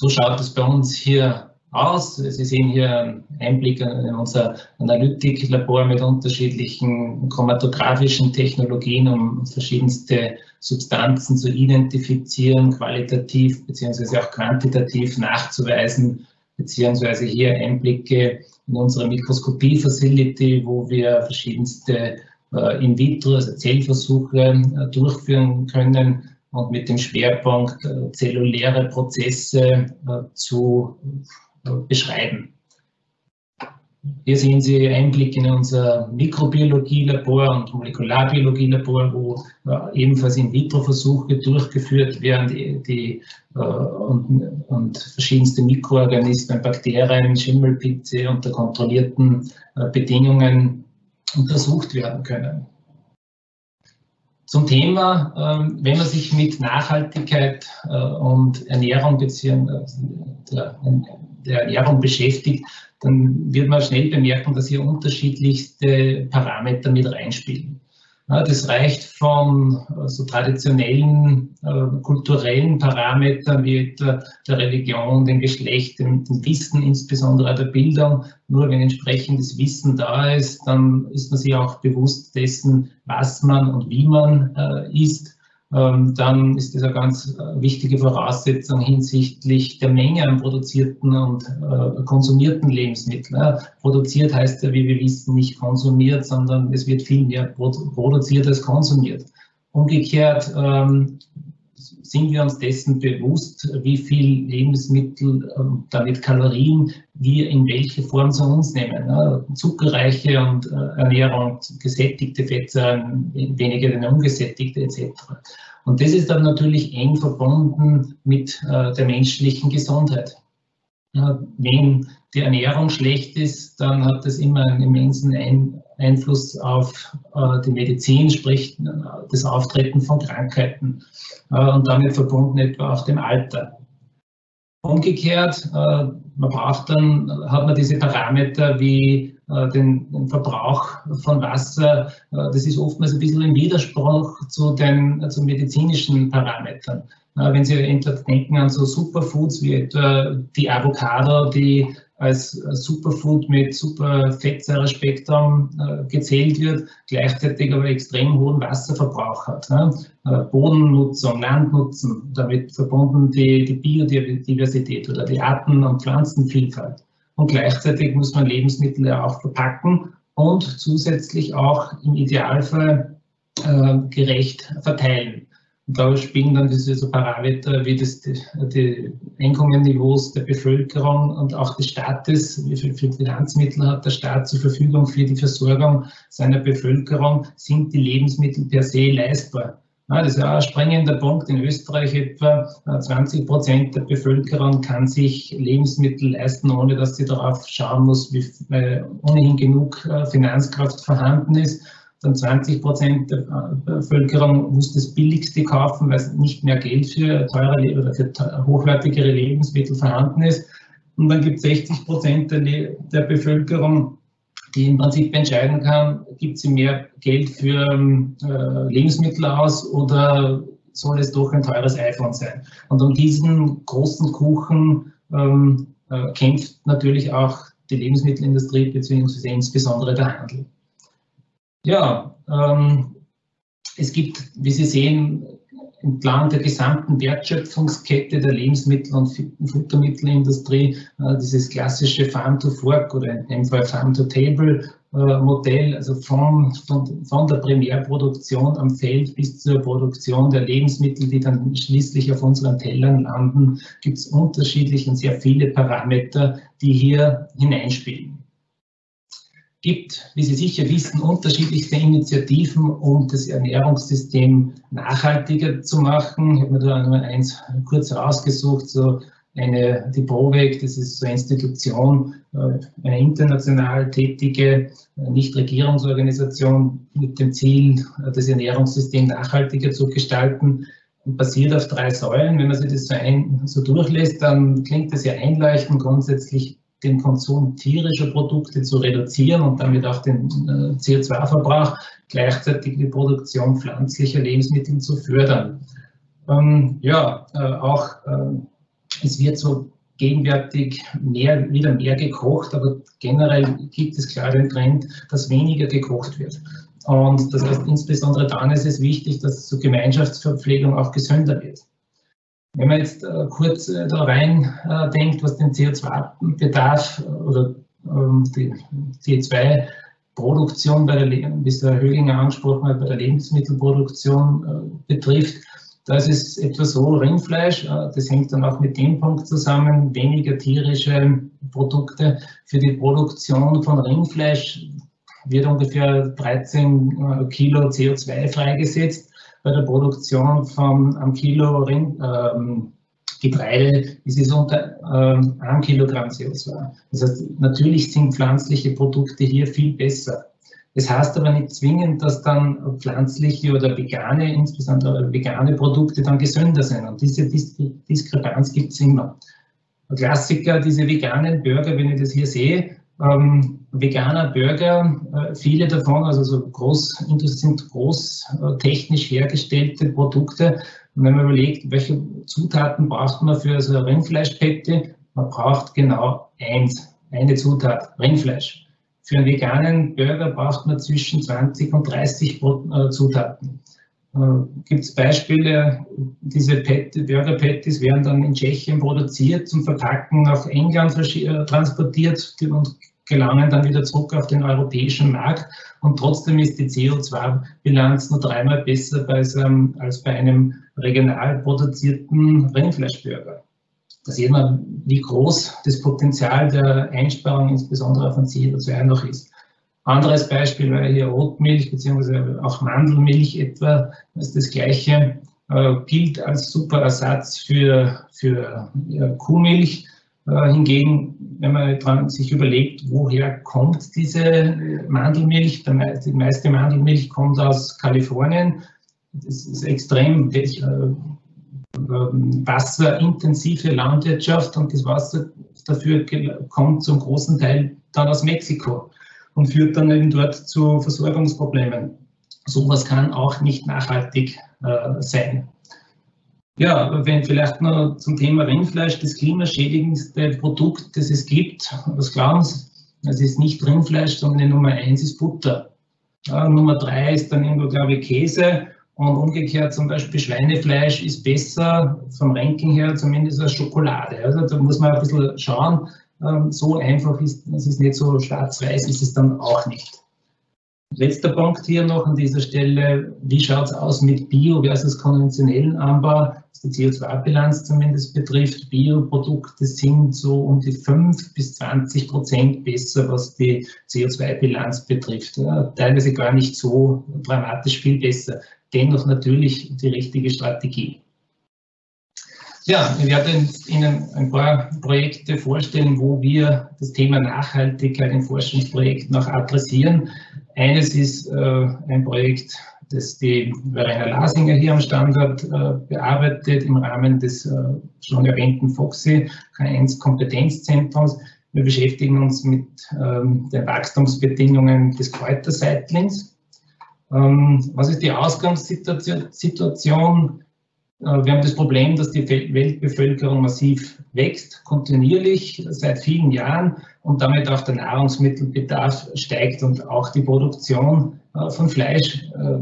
So schaut es bei uns hier aus. Sie sehen hier einen Einblick in unser Analytiklabor mit unterschiedlichen chromatografischen Technologien, um verschiedenste Substanzen zu identifizieren, qualitativ bzw. auch quantitativ nachzuweisen, beziehungsweise hier Einblicke in unsere Mikroskopie-Facility, wo wir verschiedenste äh, In-vitro, also Zellversuche äh, durchführen können, und mit dem Schwerpunkt äh, zelluläre Prozesse äh, zu äh, beschreiben. Hier sehen Sie Einblick in unser Mikrobiologie-Labor und Molekularbiologie-Labor, wo ebenfalls In-vitro-Versuche durchgeführt werden die, die, und, und, verschiedenste Mikroorganismen, Bakterien, Schimmelpilze unter kontrollierten Bedingungen untersucht werden können. Zum Thema, ähm, wenn man sich mit Nachhaltigkeit äh, und Ernährung beziehungsweise der, der Ernährung beschäftigt, dann wird man schnell bemerken, dass hier unterschiedlichste Parameter mit reinspielen. Das reicht von äh, so traditionellen äh, kulturellen Parametern wie der, der Religion, dem Geschlecht, dem, Wissen, insbesondere der Bildung. Nur wenn entsprechendes Wissen da ist, dann ist man sich auch bewusst dessen, was man und wie man äh, ist. Ähm, dann ist das eine ganz äh, wichtige Voraussetzung hinsichtlich der Menge an produzierten und äh, konsumierten Lebensmitteln. Produziert heißt ja, wie wir wissen, nicht konsumiert, sondern es wird viel mehr produziert als konsumiert. Umgekehrt ähm, sind wir uns dessen bewusst, wie viel Lebensmittel, ähm, damit Kalorien, wir in welche Form zu uns nehmen. Ne? Zuckerreiche und äh, Ernährung, gesättigte Fettsäuren, weniger denn ungesättigte etc. Und das ist dann natürlich eng verbunden mit äh, der menschlichen Gesundheit. Wenn die Ernährung schlecht ist, dann hat das immer einen immensen Ein Einfluss auf äh, die Medizin, sprich das Auftreten von Krankheiten äh, und damit verbunden etwa auch dem Alter. Umgekehrt, äh, man braucht dann, hat man diese Parameter wie den, Verbrauch von Wasser. Das ist oftmals ein bisschen im Widerspruch zu den zu medizinischen Parametern. Wenn Sie denken an so Superfoods wie etwa die Avocado, die als Superfood mit super Fettsäurespektrum äh, gezählt wird, gleichzeitig aber extrem hohen Wasserverbrauch hat. Ne? Äh, Bodennutzung, Landnutzen, damit verbunden die, die Biodiversität oder die Arten- und Pflanzenvielfalt. Und gleichzeitig muss man Lebensmittel ja auch verpacken und zusätzlich auch im Idealfall äh, gerecht verteilen. Da spielen dann diese so Parameter wie das, die, die Einkommenniveaus der Bevölkerung und auch des Staates, wie viel Finanzmittel hat der Staat zur Verfügung für die Versorgung seiner Bevölkerung, sind die Lebensmittel per se leistbar. Ja, das ist auch ein springender Punkt. In Österreich etwa 20 Prozent der Bevölkerung kann sich Lebensmittel leisten, ohne dass sie darauf schauen muss, wie ohnehin genug äh, Finanzkraft vorhanden ist dann 20 Prozent der Bevölkerung muss das Billigste kaufen, weil nicht mehr Geld für teure oder für hochwertigere Lebensmittel vorhanden ist. Und dann gibt es 60 Prozent der, der, Bevölkerung, die im Prinzip entscheiden kann, gibt sie mehr Geld für äh, Lebensmittel aus oder soll es doch ein teures iPhone sein? Und um diesen großen Kuchen ähm, äh, kämpft natürlich auch die Lebensmittelindustrie beziehungsweise insbesondere der Handel. Ja, ähm, es gibt, wie Sie sehen, entlang der gesamten Wertschöpfungskette der Lebensmittel- und Futtermittelindustrie äh, dieses klassische Farm-to-Fork oder in dem Fall Farm-to-Table-Modell, also von, von, von der Primärproduktion am Feld bis zur Produktion der Lebensmittel, die dann schließlich auf unseren Tellern landen, gibt es unterschiedliche und sehr viele Parameter, die hier hineinspielen gibt, wie Sie sicher wissen, unterschiedlichste Initiativen, um das Ernährungssystem nachhaltiger zu machen. Ich habe mir da nur eins kurz rausgesucht, so eine, die ProVec, das ist so eine Institution, äh, eine international tätige äh, Nichtregierungsorganisation mit dem Ziel, äh, das Ernährungssystem nachhaltiger zu gestalten basiert auf drei Säulen. Wenn man sich das so, ein, so durchlässt, dann klingt das ja einleuchtend. Grundsätzlich den Konsum tierischer Produkte zu reduzieren und damit auch den äh, CO2-Verbrauch, gleichzeitig die Produktion pflanzlicher Lebensmittel zu fördern. Ähm, ja, äh, auch äh, es wird so gegenwärtig mehr, wieder mehr gekocht, aber generell gibt es klar den Trend, dass weniger gekocht wird. Und das heißt, insbesondere dann ist es wichtig, dass zur Gemeinschaftsverpflegung auch gesünder wird. Wenn man jetzt äh, kurz äh, da rein äh, denkt, was den CO2-Bedarf äh, oder ähm, die CO2-Produktion bei der, wie es der Höhlinger angesprochen hat, bei der Lebensmittelproduktion äh, betrifft, da ist etwa so, Rindfleisch, äh, das hängt dann auch mit dem Punkt zusammen, weniger tierische Produkte. Für die Produktion von Rindfleisch wird ungefähr 13 Kilo CO2 freigesetzt bei der Produktion von einem Kilo Rind, ähm, Getreide ist es unter ähm, einem Kilogramm CO2. Das heißt, natürlich sind pflanzliche Produkte hier viel besser. Das heißt aber nicht zwingend, dass dann pflanzliche oder vegane, insbesondere vegane Produkte dann gesünder sind. Und diese Dis Diskrepanz gibt es immer. Ein Klassiker, diese veganen Burger, wenn ich das hier sehe, ähm, veganer Burger, äh, viele davon, also so groß, sind groß äh, technisch hergestellte Produkte. Und wenn man überlegt, welche Zutaten braucht man für so eine Rindfleischpette, man braucht genau eins, eine Zutat, Rindfleisch. Für einen veganen Burger braucht man zwischen 20 und 30 äh, Zutaten. Gibt es Beispiele, diese Burger Patties werden dann in Tschechien produziert, zum Verpacken nach England transportiert und gelangen dann wieder zurück auf den europäischen Markt und trotzdem ist die CO2-Bilanz nur dreimal besser bei einem, als bei einem regional produzierten Rindfleischburger. Da sieht man, wie groß das Potenzial der Einsparung insbesondere von CO2 noch ist. Anderes Beispiel wäre hier Rotmilch bzw. auch Mandelmilch etwa, ist das gleiche, äh, gilt als super Ersatz für, für ja, Kuhmilch äh, hingegen, wenn man sich überlegt, woher kommt diese Mandelmilch, die meiste Mandelmilch kommt aus Kalifornien. Das ist extrem äh, wasserintensive Landwirtschaft und das Wasser dafür kommt zum großen Teil dann aus Mexiko und führt dann eben dort zu Versorgungsproblemen. Sowas kann auch nicht nachhaltig äh, sein. Ja, wenn vielleicht noch zum Thema Rindfleisch, das klimaschädigendste Produkt, das es gibt, was glauben Sie? Es ist nicht Rindfleisch, sondern die Nummer eins ist Butter. Ja, Nummer drei ist dann irgendwo, glaube ich, Käse. Und umgekehrt zum Beispiel Schweinefleisch ist besser vom Ranking her zumindest als Schokolade. Also da muss man ein bisschen schauen. Ähm, so einfach ist es ist nicht so schwarz-weiß, ist es dann auch nicht. Letzter Punkt hier noch an dieser Stelle. Wie schaut es aus mit Bio versus konventionellen Anbau, was die CO2-Bilanz zumindest betrifft? Bioprodukte sind so um die 5 bis 20 Prozent besser, was die CO2-Bilanz betrifft. Teilweise gar nicht so dramatisch viel besser. Dennoch natürlich die richtige Strategie. Ja, ich werde Ihnen ein paar Projekte vorstellen, wo wir das Thema Nachhaltigkeit im Forschungsprojekt noch adressieren. Eines ist äh, ein Projekt, das die Verena Lasinger hier am Standort äh, bearbeitet im Rahmen des äh, schon erwähnten FOXI K1 Kompetenzzentrums. Wir beschäftigen uns mit ähm, den Wachstumsbedingungen des Kräuterseitlings. Ähm, was ist die Ausgangssituation? Wir haben das Problem, dass die Weltbevölkerung massiv wächst, kontinuierlich seit vielen Jahren und damit auch der Nahrungsmittelbedarf steigt und auch die Produktion äh, von Fleisch äh,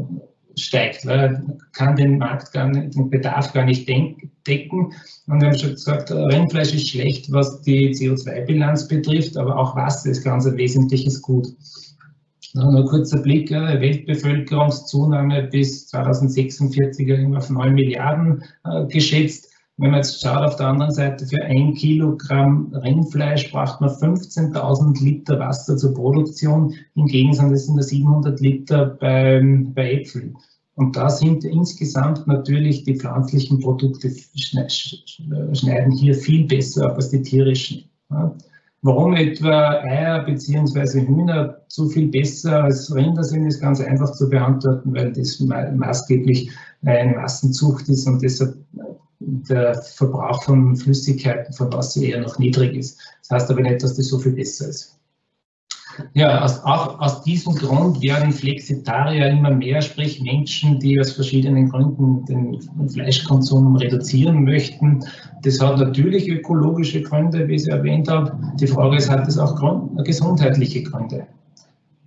steigt, weil kann den Markt gar nicht, den Bedarf gar nicht decken. Und wir haben schon gesagt, Rindfleisch ist schlecht, was die CO2-Bilanz betrifft, aber auch Wasser ist ganz ein wesentliches Gut. Noch ein kurzer Blick, Weltbevölkerungszunahme bis 2046 auf 9 Milliarden äh, geschätzt. Wenn man jetzt schaut, auf der anderen Seite, für ein Kilogramm Rindfleisch braucht man 15.000 Liter Wasser zur Produktion. Hingegen sind es nur 700 Liter bei, bei Äpfeln. Und da sind insgesamt natürlich die pflanzlichen Produkte schneiden hier viel besser ab als die tierischen. Warum etwa Eier bzw. Hühner so viel besser als Rinder sind, ist ganz einfach zu beantworten, weil das maßgeblich eine Massenzucht ist und deshalb der Verbrauch von Flüssigkeiten, von Wasser eher noch niedrig ist. Das heißt aber nicht, dass das so viel besser ist. Ja, aus, auch aus diesem Grund werden Flexitarier immer mehr, sprich Menschen, die aus verschiedenen Gründen den Fleischkonsum reduzieren möchten. Das hat natürlich ökologische Gründe, wie ich erwähnt habe. Die Frage ist, hat es auch Grund, gesundheitliche Gründe?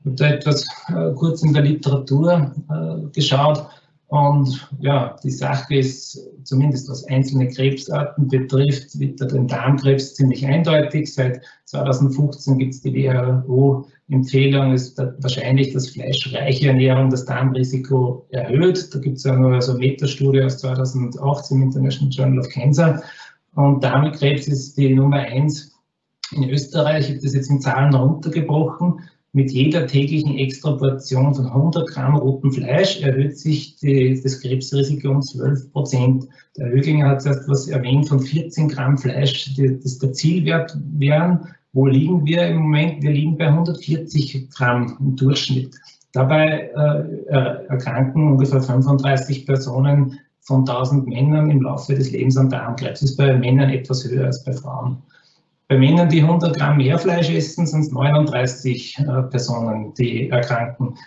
Ich habe da etwas äh, kurz in der Literatur äh, geschaut. Und ja, die Sache ist, zumindest was einzelne Krebsarten betrifft, wird den Darmkrebs ziemlich eindeutig. Seit 2015 gibt es die WHO-Empfehlung, ist wahrscheinlich, dass fleischreiche Ernährung das Darmrisiko erhöht. Da gibt es ja eine so Metastudie aus 2018 im International Journal of Cancer. Und Darmkrebs ist die Nummer eins in Österreich. Ich habe das jetzt in Zahlen runtergebrochen mit jeder täglichen Extraportion von 100 Gramm rotem Fleisch erhöht sich die, das Krebsrisiko um 12 Prozent. Der Höglinger hat erst was erwähnt von 14 Gramm Fleisch, die, das der Zielwert wären. Wo liegen wir im Moment? Wir liegen bei 140 Gramm im Durchschnitt. Dabei äh, erkranken ungefähr 35 Personen von 1000 Männern im Laufe des Lebens an Darmkrebs. Das ist bei Männern etwas höher als bei Frauen. Bei Männern, die 100 Gramm mehr Fleisch essen, sind es 39 äh, Personen, die erkranken.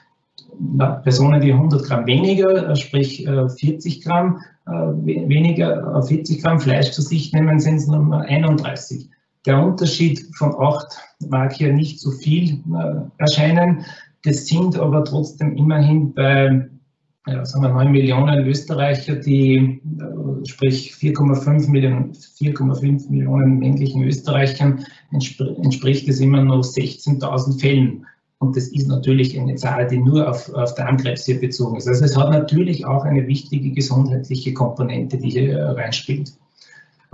Personen, die 100 Gramm weniger, äh, sprich äh, 40 Gramm äh, weniger, 40 äh, Gramm Fleisch zu sich nehmen, sind es nur 31. Der Unterschied von 8 mag hier nicht so viel äh, erscheinen. Das sind aber trotzdem immerhin bei ja, sagen wir 9 Millionen Österreicher, die, äh, sprich 4,5 Millionen, 4,5 Millionen männlichen Österreichern, entspricht es immer noch 16.000 Fällen. Und das ist natürlich eine Zahl, die nur auf, auf Darmkrebs hier bezogen ist. Also es hat natürlich auch eine wichtige gesundheitliche Komponente, die hier reinspielt.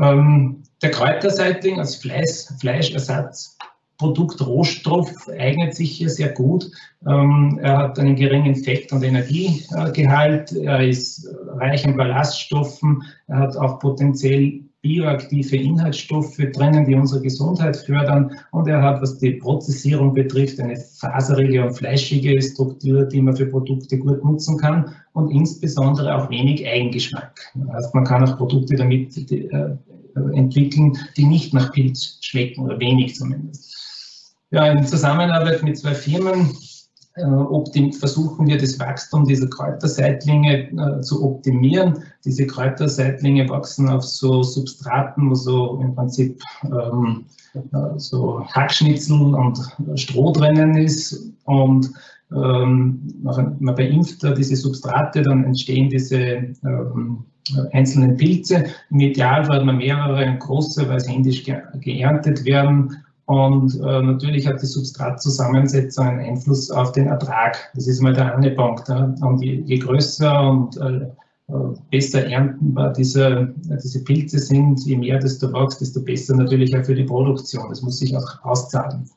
Ähm, der Kräuterseitling als Fleisch, Fleischersatz Produktrohstoff eignet sich hier sehr gut. Ähm, er hat einen geringen Fett- und Energiegehalt, er ist reich an Ballaststoffen, er hat auch potenziell bioaktive Inhaltsstoffe drinnen, die unsere Gesundheit fördern und er hat, was die Prozessierung betrifft, eine faserige und fleischige Struktur, die man für Produkte gut nutzen kann und insbesondere auch wenig Eigengeschmack. Heißt, man kann auch Produkte damit äh, entwickeln, die nicht nach Pilz schmecken oder wenig zumindest. Ja, in Zusammenarbeit mit zwei Firmen äh, versuchen wir das Wachstum dieser Kräuterseitlinge äh, zu optimieren. Diese Kräuterseitlinge wachsen auf so Substraten, wo so im Prinzip ähm, äh, so Hackschnitzel und Stroh drinnen ist und ähm, man beimpft diese Substrate, dann entstehen diese ähm, einzelnen Pilze. Im Idealfall hat man mehrere große, weil sie händisch ge geerntet werden und äh, natürlich hat die Substratzusammensetzung einen Einfluss auf den Ertrag. Das ist mal der eine Punkt. Ja. Und je, je, größer und äh, besser erntenbar diese, diese Pilze sind, je mehr desto wächst, desto besser natürlich auch für die Produktion. Das muss sich auch auszahlen.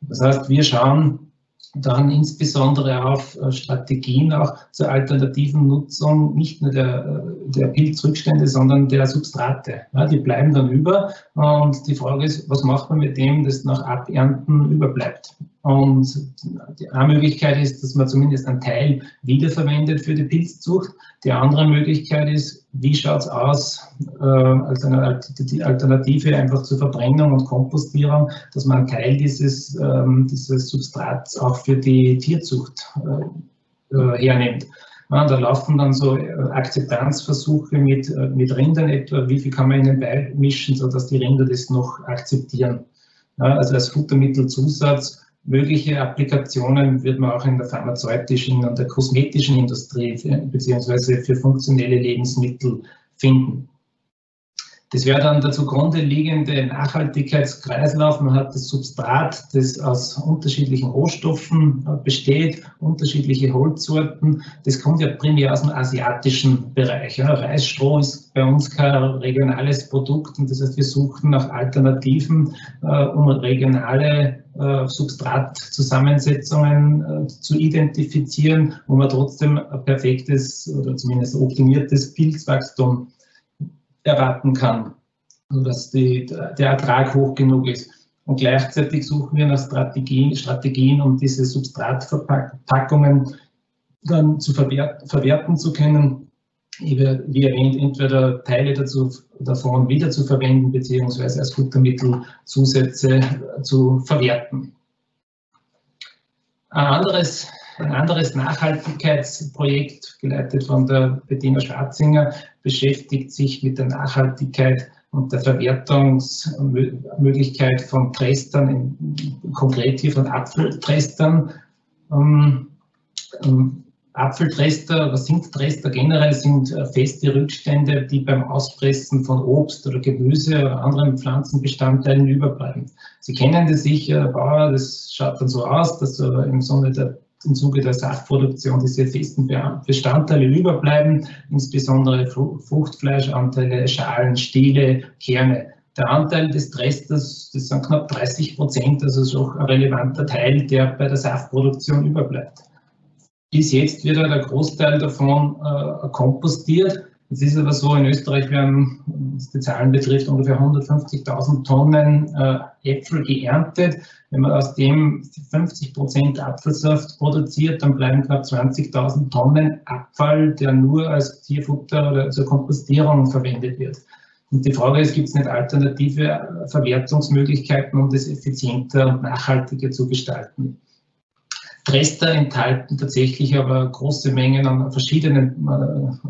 Das heißt, wir schauen, dann insbesondere auf äh, Strategien auch zur alternativen Nutzung nicht nur der, äh, der Pilzrückstände, sondern der Substrate. Ja, die bleiben dann über und die Frage ist, was macht man mit dem, das nach Abernten überbleibt? Und eine Möglichkeit ist, dass man zumindest einen Teil wiederverwendet für die Pilzzucht. Die andere Möglichkeit ist, wie schaut es aus äh, als eine Alternative einfach zur Verbrennung und Kompostierung, dass man einen Teil dieses, ähm, dieses Substrats auch für die Tierzucht äh, äh hernimmt. Ja, da laufen dann so äh, Akzeptanzversuche mit, äh, mit Rindern etwa, wie viel kann man ihnen beimischen, sodass die Rinder das noch akzeptieren. Ja, also als Futtermittelzusatz mögliche Applikationen wird man auch in der pharmazeutischen und der kosmetischen Industrie beziehungsweise für funktionelle Lebensmittel finden. Das wäre dann der zugrunde liegende Nachhaltigkeitskreislauf. Man hat das Substrat, das aus unterschiedlichen Rohstoffen besteht, unterschiedliche Holzsorten. Das kommt ja primär aus dem asiatischen Bereich. Ja. Reisstroh ist bei uns kein regionales Produkt und das heißt, wir suchen nach Alternativen, äh, um regionale äh, Substratzusammensetzungen äh, zu identifizieren, wo man trotzdem ein perfektes oder zumindest optimiertes Pilzwachstum erwarten kann, dass die, der Ertrag hoch genug ist. Und gleichzeitig suchen wir nach Strategien, Strategien um diese Substratverpackungen dann zu verwerten, verwerten zu können. Wie erwähnt, entweder Teile dazu, davon wieder zu verwenden, beziehungsweise als Futtermittelzusätze zu verwerten. Ein anderes ein anderes Nachhaltigkeitsprojekt, geleitet von der Bettina Schwarzinger, beschäftigt sich mit der Nachhaltigkeit und der Verwertungsmöglichkeit von Trestern, konkret hier von Apfeltrestern. Ähm, ähm, Apfeltrester oder Sinktrester generell sind äh, feste Rückstände, die beim Auspressen von Obst oder Gemüse oder anderen Pflanzenbestandteilen überbleiben. Sie kennen das sicher, Bauer, das schaut dann so aus, dass im Sonne der im Zuge der Saftproduktion diese festen Bestandteile überbleiben, insbesondere Fruchtfleischanteile, Schalen, Stiele, Kerne. Der Anteil des Tresters, das sind knapp 30 Prozent, also so ein relevanter Teil, der bei der Saftproduktion überbleibt. Bis jetzt wird der Großteil davon äh, kompostiert. Es ist aber so, in Österreich werden, was die Zahlen betrifft, ungefähr 150.000 Tonnen äh, Äpfel geerntet. Wenn man aus dem 50 Prozent Apfelsaft produziert, dann bleiben knapp 20.000 Tonnen Abfall, der nur als Tierfutter oder zur Kompostierung verwendet wird. Und die Frage ist, gibt es nicht alternative Verwertungsmöglichkeiten, um das effizienter und nachhaltiger zu gestalten? Trester enthalten tatsächlich aber große Mengen an verschiedenen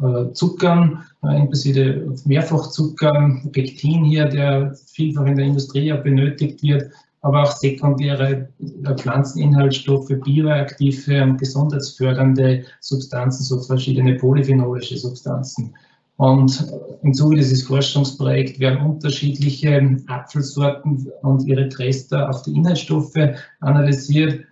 äh, Zuckern, äh, inklusive Mehrfachzuckern, Pektin hier, der vielfach in der Industrie ja benötigt wird, aber auch sekundäre äh, Pflanzeninhaltsstoffe, bioaktive und gesundheitsfördernde Substanzen, so verschiedene polyphenolische Substanzen. Und im Zuge dieses Forschungsprojekts werden unterschiedliche Apfelsorten und ihre Trester auf die Inhaltsstoffe analysiert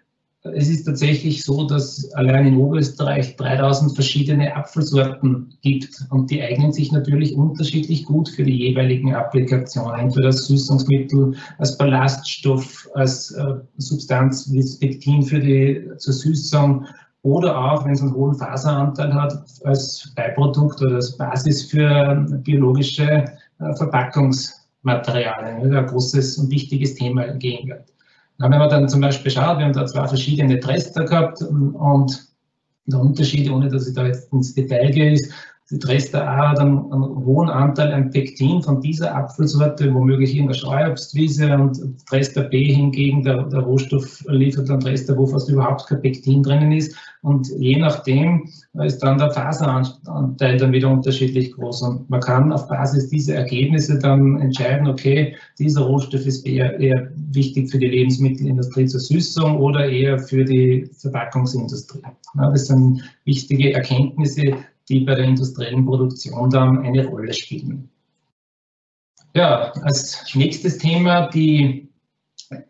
es ist tatsächlich so, dass allein in Oberösterreich 3000 verschiedene Apfelsorten gibt und die eignen sich natürlich unterschiedlich gut für die jeweiligen Applikationen, entweder als Süßungsmittel, als Ballaststoff, als äh, Substanz wie Pektin für die zur Süßung oder auch, wenn es einen hohen Faseranteil hat, als Beiprodukt oder als Basis für biologische äh, Verpackungsmaterialien. Ein großes und wichtiges Thema in Ja, wenn man dann zum Beispiel schaut, wir haben da zwei verschiedene Trester gehabt und der Unterschied, ohne dass ich da jetzt ins Detail gehe, ist, die Dresdner A hat einen, einen, hohen Anteil an Pektin von dieser Apfelsorte, womöglich in der Streuobstwiese und Dresdner B hingegen, der, der Rohstoff liefert an Dresdner, wo fast überhaupt kein Pektin drinnen ist. Und je nachdem ist dann der Faseranteil dann wieder unterschiedlich groß. Und man kann auf Basis dieser Ergebnisse dann entscheiden, okay, dieser Rohstoff ist eher, eher wichtig für die Lebensmittelindustrie zur Süßung oder eher für die Verpackungsindustrie. Ja, das sind wichtige Erkenntnisse, die bei der industriellen Produktion dann eine Rolle spielen. Ja, als nächstes Thema die,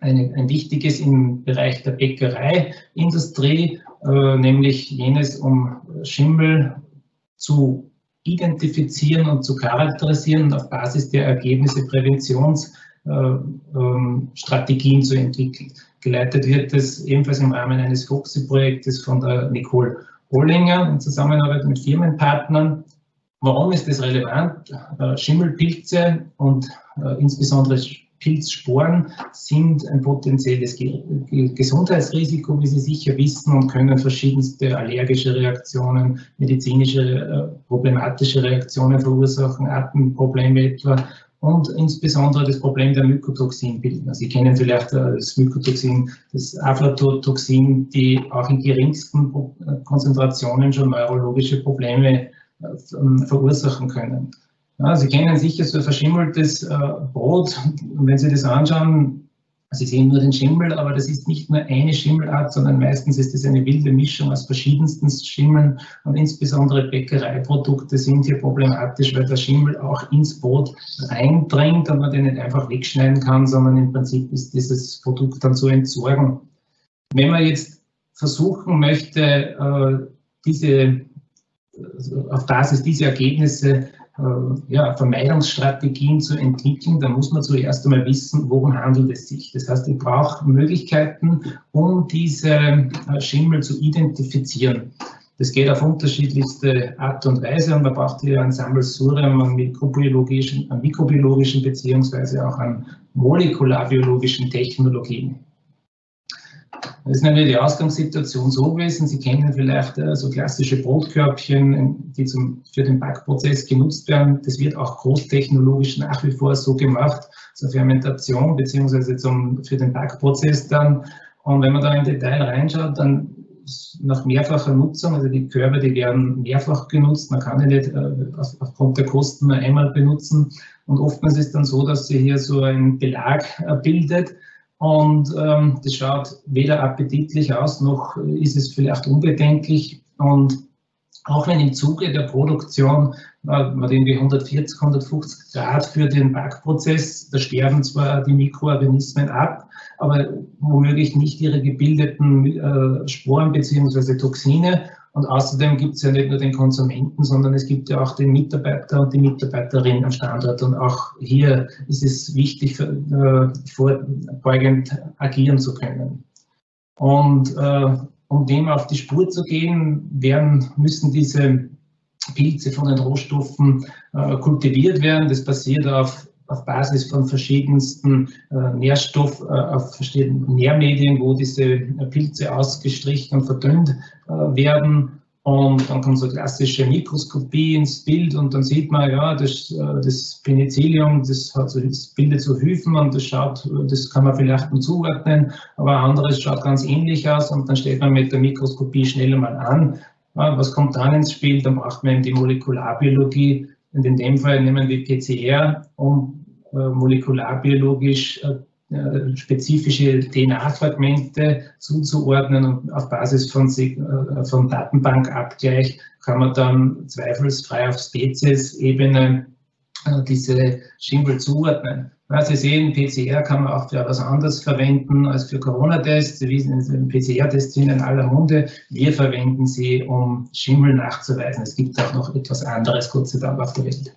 eine, ein wichtiges im Bereich der Bäckereiindustrie, äh, nämlich jenes, um Schimmel zu identifizieren und zu charakterisieren und auf Basis der Ergebnisse Präventionsstrategien äh, ähm, zu entwickeln. Geleitet wird es ebenfalls im Rahmen eines FOXI-Projektes von der Nicole Bollinger in Zusammenarbeit mit Firmenpartnern. Warum ist das relevant? Äh, Schimmelpilze und äh, insbesondere Pilzsporen sind ein potenzielles Gesundheitsrisiko, wie Sie sicher wissen, und können verschiedenste allergische Reaktionen, medizinische äh, problematische Reaktionen verursachen, Atemprobleme etwa und insbesondere das Problem der Mykotoxinbildner. Sie kennen vielleicht äh, das Mykotoxin, das Aflatoxin, die auch in geringsten Konzentrationen schon neurologische Probleme äh, verursachen können. Ja, Sie kennen sicher so verschimmeltes äh, Brot. Und wenn Sie das anschauen, Sie sehen nur den Schimmel, aber das ist nicht nur eine Schimmelart, sondern meistens ist es eine wilde Mischung aus verschiedensten Schimmeln und insbesondere Bäckereiprodukte sind hier problematisch, weil der Schimmel auch ins Brot reindringt und man den nicht einfach wegschneiden kann, sondern im Prinzip ist dieses Produkt dann zu entsorgen. Wenn man jetzt versuchen möchte, äh, diese, auf Basis dieser Ergebnisse äh, ja, Vermeidungsstrategien zu entwickeln, dann muss man zuerst einmal wissen, worum handelt es sich. Das heißt, ich brauche Möglichkeiten, um diese äh, Schimmel zu identifizieren. Das geht auf unterschiedlichste Art und Weise und man braucht hier ein Sammelsurium an mikrobiologischen, an mikrobiologischen beziehungsweise auch an molekularbiologischen Technologien. Das ist nämlich die Ausgangssituation so gewesen. Sie kennen vielleicht äh, so klassische Brotkörbchen, die zum, für den Backprozess genutzt werden. Das wird auch großtechnologisch nach wie vor so gemacht, zur Fermentation beziehungsweise für den Backprozess dann. Und wenn man da im Detail reinschaut, dann nach mehrfacher Nutzung, also die Körbe, die werden mehrfach genutzt, man kann die nicht äh, aufgrund der Kosten nur einmal benutzen. Und oftmals ist es dann so, dass sie hier so ein Belag äh, bildet und ähm, das schaut weder appetitlich aus, noch ist es vielleicht unbedenklich. Und auch wenn im Zuge der Produktion äh, irgendwie 140, 150 Grad für den Backprozess, da sterben zwar die Mikroorganismen ab, aber womöglich nicht ihre gebildeten äh, Sporen bzw. Toxine und außerdem gibt es ja nicht nur den Konsumenten, sondern es gibt ja auch den Mitarbeiter und die Mitarbeiterin am Standort. Und auch hier ist es wichtig, äh, vorbeugend agieren zu können. Und äh, um dem auf die Spur zu gehen, werden, müssen diese Pilze von den Rohstoffen äh, kultiviert werden. Das basiert auf auf Basis von verschiedensten äh, Nährstoff, äh, auf verschiedenen Nährmedien, wo diese Pilze ausgestrichen und verdünnt äh, werden. Und dann kommt so klassische Mikroskopie ins Bild und dann sieht man, ja, das, das Penicillium, das, hat so, das bildet so Hyphen und das schaut, das kann man vielleicht zuordnen, aber anderes schaut ganz ähnlich aus und dann steht man mit der Mikroskopie schnell mal an. Was kommt dann ins Spiel? Dann braucht man eben die Molekularbiologie, und in dem Fall nehmen wir PCR, um molekularbiologisch äh, äh, spezifische DNA-Fragmente zuzuordnen und auf Basis von, von Datenbankabgleich kann man dann zweifelsfrei auf Spezies-Ebene diese Schimmel zuordnen. Sie sehen, PCR kann man auch für etwas anderes verwenden als für Corona-Tests. Sie wissen, PCR-Tests sind in aller Munde. Wir verwenden sie, um Schimmel nachzuweisen. Es gibt auch noch etwas anderes, Gott sei Dank, auf der Welt.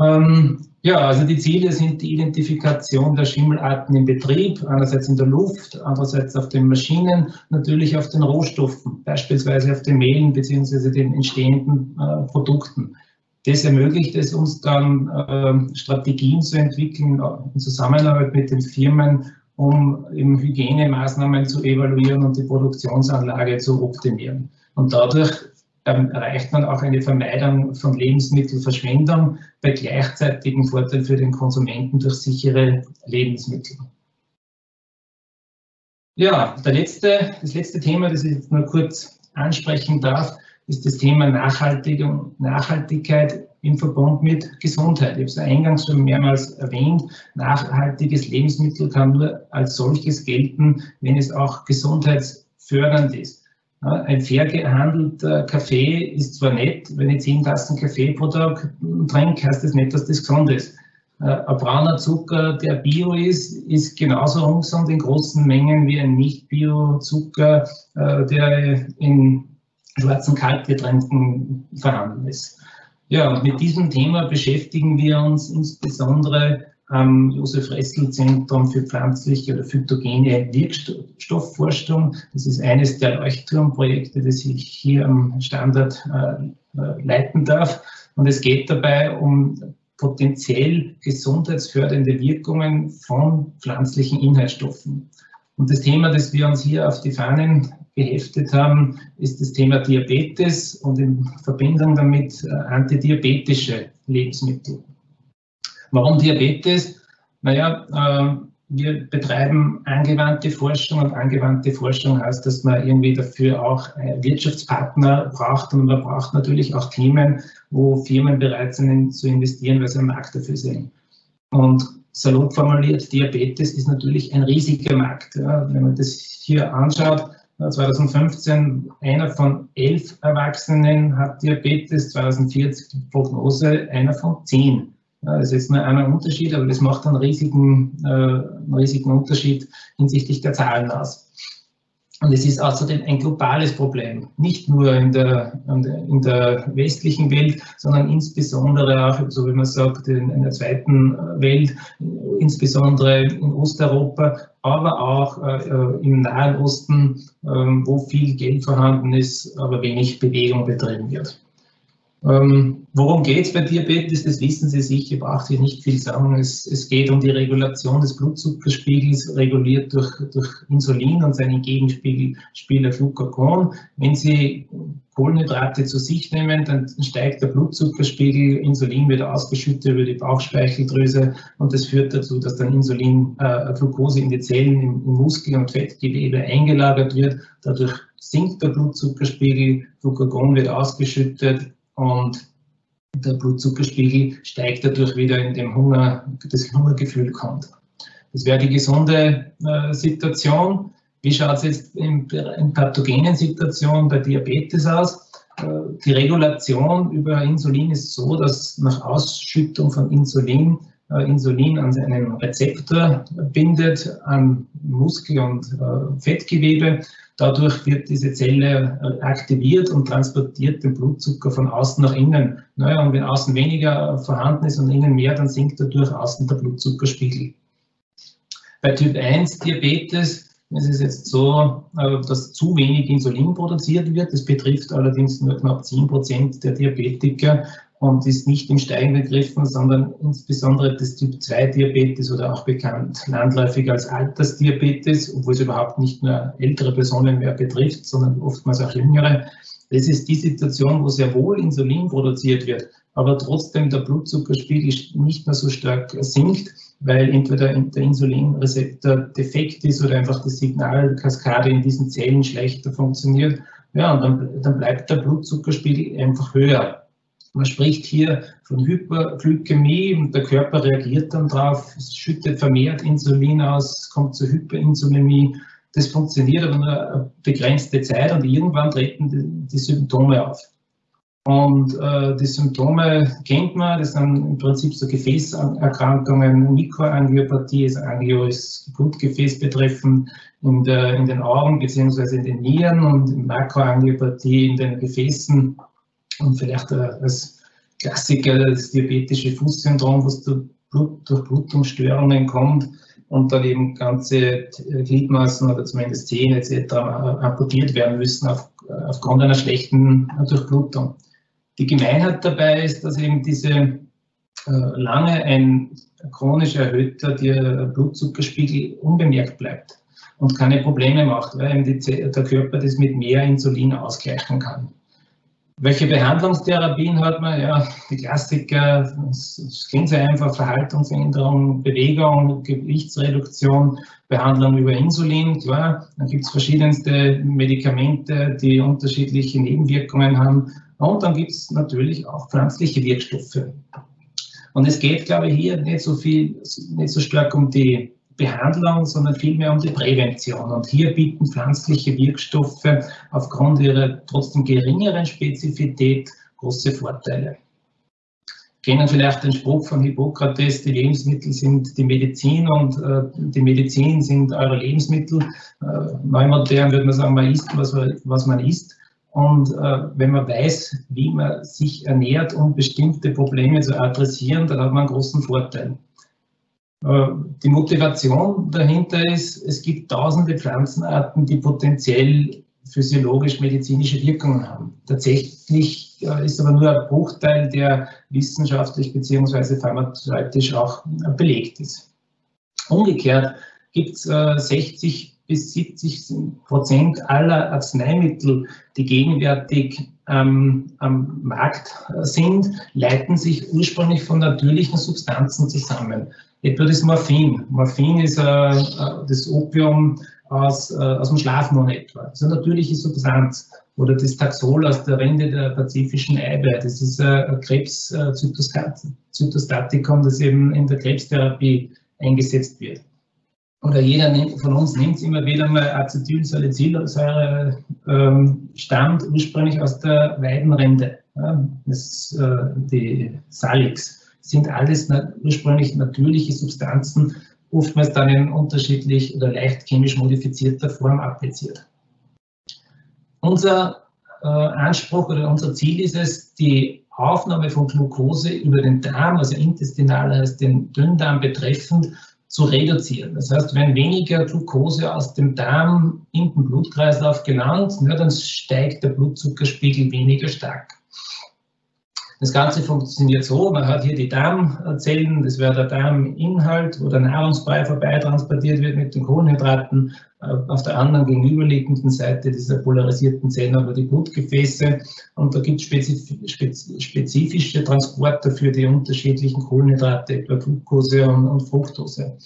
Ähm, ja, also die Ziele sind die Identifikation der Schimmelarten im Betrieb, einerseits in der Luft, andererseits auf den Maschinen, natürlich auf den Rohstoffen, beispielsweise auf den Mehlen bzw. den entstehenden äh, Produkten. Das ermöglicht es uns dann, äh, Strategien zu entwickeln in Zusammenarbeit mit den Firmen, um eben Hygienemaßnahmen zu evaluieren und die Produktionsanlage zu optimieren. Und dadurch erreicht man auch eine Vermeidung von Lebensmittelverschwendung bei gleichzeitigem Vorteil für den Konsumenten durch sichere Lebensmittel. Ja, letzte, das letzte Thema, das ich jetzt nur kurz ansprechen darf, ist das Thema Nachhaltigkeit im Verbund mit Gesundheit. Ich habe es eingangs schon mehrmals erwähnt, nachhaltiges Lebensmittel kann nur als solches gelten, wenn es auch gesundheitsfördernd ist. Ein fair gehandelter Kaffee ist zwar nett, wenn ich 10 Tassen Kaffee pro Tag trinke, heißt das nicht, dass das gesund ist. Äh, ein brauner Zucker, der Bio ist, ist genauso ungesund in großen Mengen wie ein Nicht-Bio-Zucker, äh, der in schwarzen Kaltgetränken vorhanden ist. Ja, und mit diesem Thema beschäftigen wir uns insbesondere am Josef Ressel Zentrum für pflanzliche oder phytogene Wirkstoffforschung. Das ist eines der Leuchtturmprojekte, das ich hier am Standort äh, leiten darf. Und es geht dabei um potenziell gesundheitsfördernde Wirkungen von pflanzlichen Inhaltsstoffen. Und das Thema, das wir uns hier auf die Fahnen geheftet haben, ist das Thema Diabetes und in Verbindung damit äh, antidiabetische Lebensmittel. Warum Diabetes? Naja, äh, wir betreiben angewandte Forschung und angewandte Forschung heißt, dass man irgendwie dafür auch äh, Wirtschaftspartner braucht und man braucht natürlich auch Themen, wo Firmen bereit sind zu investieren, weil sie einen Markt dafür sehen. Und salopp formuliert, Diabetes ist natürlich ein riesiger Markt. Wenn man das hier anschaut, 2015 einer von elf Erwachsenen hat Diabetes, 2040 die Prognose einer von zehn. Das ist nur einer Unterschied, aber das macht einen riesigen, äh, einen riesigen Unterschied hinsichtlich der Zahlen aus. Und es ist außerdem ein globales Problem, nicht nur in der, in der westlichen Welt, sondern insbesondere auch, so wie man sagt, in, der zweiten Welt, insbesondere in Osteuropa, aber auch äh, im Nahen Osten, äh, wo viel Geld vorhanden ist, aber wenig Bewegung betrieben wird. Ähm, worum geht es bei Diabetes? Das wissen Sie sicher, braucht ich nicht viel sagen. Es, es, geht um die Regulation des Blutzuckerspiegels, reguliert durch, durch Insulin und seinen Gegenspieler Glucagon. Wenn Sie Kohlenhydrate zu sich nehmen, dann steigt der Blutzuckerspiegel, Insulin wird ausgeschüttet über die Bauchspeicheldrüse und das führt dazu, dass dann Insulin, äh, Glucose in die Zellen im, im Muskel- und Fettgewebe eingelagert wird. Dadurch sinkt der Blutzuckerspiegel, Glucagon wird ausgeschüttet, und der Blutzuckerspiegel steigt dadurch wieder in dem Hunger, das Hungergefühl kommt. Das wäre die gesunde äh, Situation. Wie schaut es jetzt in, in pathogenen Situationen bei Diabetes aus? Äh, die Regulation über Insulin ist so, dass nach Ausschüttung von Insulin äh, Insulin an einen Rezeptor bindet, an Muskel- und äh, Fettgewebe. Dadurch wird diese Zelle äh, aktiviert und transportiert den Blutzucker von außen nach innen. Naja, und wenn außen weniger vorhanden ist und innen mehr, dann sinkt dadurch außen der Blutzuckerspiegel. Bei Typ 1 Diabetes ist es jetzt so, dass zu wenig Insulin produziert wird. Das betrifft allerdings nur knapp 10 Prozent der Diabetiker und ist nicht im Steigen begriffen, sondern insbesondere das Typ-2-Diabetes oder auch bekannt landläufig als Altersdiabetes, obwohl es überhaupt nicht nur ältere Personen mehr betrifft, sondern oftmals auch jüngere. Das ist die Situation, wo sehr wohl Insulin produziert wird, aber trotzdem der Blutzuckerspiegel nicht mehr so stark sinkt, weil entweder der Insulinrezeptor defekt ist oder einfach die Signalkaskade in diesen Zellen schlechter funktioniert. Ja, und dann, dann bleibt der Blutzuckerspiegel einfach höher. Man spricht hier von Hyperglykämie und der Körper reagiert dann drauf, schüttet vermehrt Insulin aus, kommt zur Hyperinsulinämie. Das funktioniert aber nur eine begrenzte Zeit und irgendwann treten die, die Symptome auf. Und äh, die Symptome kennt man, das sind im Prinzip so Gefäßerkrankungen, Mikroangiopathie, also Angio ist Blutgefäß betreffend in, der, in den Augen bzw. in den Nieren und Makroangiopathie in den Gefäßen und vielleicht als Klassiker das diabetische Fußsyndrom, was durch, Blut, durch Blutungsstörungen kommt und dann eben ganze Gliedmaßen oder zumindest Zähne etc. amputiert werden müssen auf, aufgrund einer schlechten Durchblutung. Die Gemeinheit dabei ist, dass eben diese äh, lange ein chronisch erhöhter Blutzuckerspiegel unbemerkt bleibt und keine Probleme macht, weil die, der Körper das mit mehr Insulin ausgleichen kann. Welche Behandlungstherapien hat man? Ja, die Klassiker, es klingt sehr einfach, Verhaltensänderung, Bewegung, Gewichtsreduktion, Behandlung über Insulin, klar. Dann gibt es verschiedenste Medikamente, die unterschiedliche Nebenwirkungen haben. Und dann gibt es natürlich auch pflanzliche Wirkstoffe. Und es geht, glaube ich, hier nicht so viel, nicht so stark um die Behandlung, sondern vielmehr um die Prävention. Und hier bieten pflanzliche Wirkstoffe aufgrund ihrer trotzdem geringeren Spezifität große Vorteile. Kennen vielleicht den Spruch von Hippokrates, die Lebensmittel sind die Medizin und äh, die Medizin sind eure Lebensmittel. Äh, neumodern würde man sagen, man isst, was, was man isst. Und äh, wenn man weiß, wie man sich ernährt, um bestimmte Probleme zu adressieren, dann hat man einen großen Vorteil. Äh, die Motivation dahinter ist, es gibt tausende Pflanzenarten, die potenziell physiologisch-medizinische Wirkungen haben. Tatsächlich äh, ist aber nur ein Bruchteil, der wissenschaftlich bzw. pharmazeutisch auch äh, belegt ist. Umgekehrt gibt es 60 bis 70 Prozent aller Arzneimittel, die gegenwärtig ähm, am Markt sind, leiten sich ursprünglich von natürlichen Substanzen zusammen etwa das Morphin. Morphin ist äh, äh, das Opium aus, äh, aus dem Schlafmohn etwa. Das ist eine natürliche Substanz. Oder das Taxol aus der Rinde der pazifischen Eibe. Das ist äh, ein Krebszytostatikum, das eben in der Krebstherapie eingesetzt wird. Oder jeder von uns nimmt immer wieder mal Acetylsalicylsäure, ähm, stammt ursprünglich aus der Weidenrinde. Ja, das, äh, die Salix sind alles ursprünglich natürliche Substanzen, oftmals dann in unterschiedlich oder leicht chemisch modifizierter Form appliziert. Unser äh, Anspruch oder unser Ziel ist es, die Aufnahme von Glucose über den Darm, also intestinal heißt den Dünndarm betreffend, zu reduzieren. Das heißt, wenn weniger Glucose aus dem Darm in den Blutkreislauf gelangt, ja, dann steigt der Blutzuckerspiegel weniger stark. Das Ganze funktioniert so, man hat hier die Darmzellen, das wäre der Darminhalt, wo der Nahrungsbrei vorbei transportiert wird mit den Kohlenhydraten. Äh, auf der anderen gegenüberliegenden Seite dieser polarisierten Zellen aber die Blutgefäße und da gibt es spezifische Transporter für die unterschiedlichen Kohlenhydrate, etwa Glucose und, und Fructose.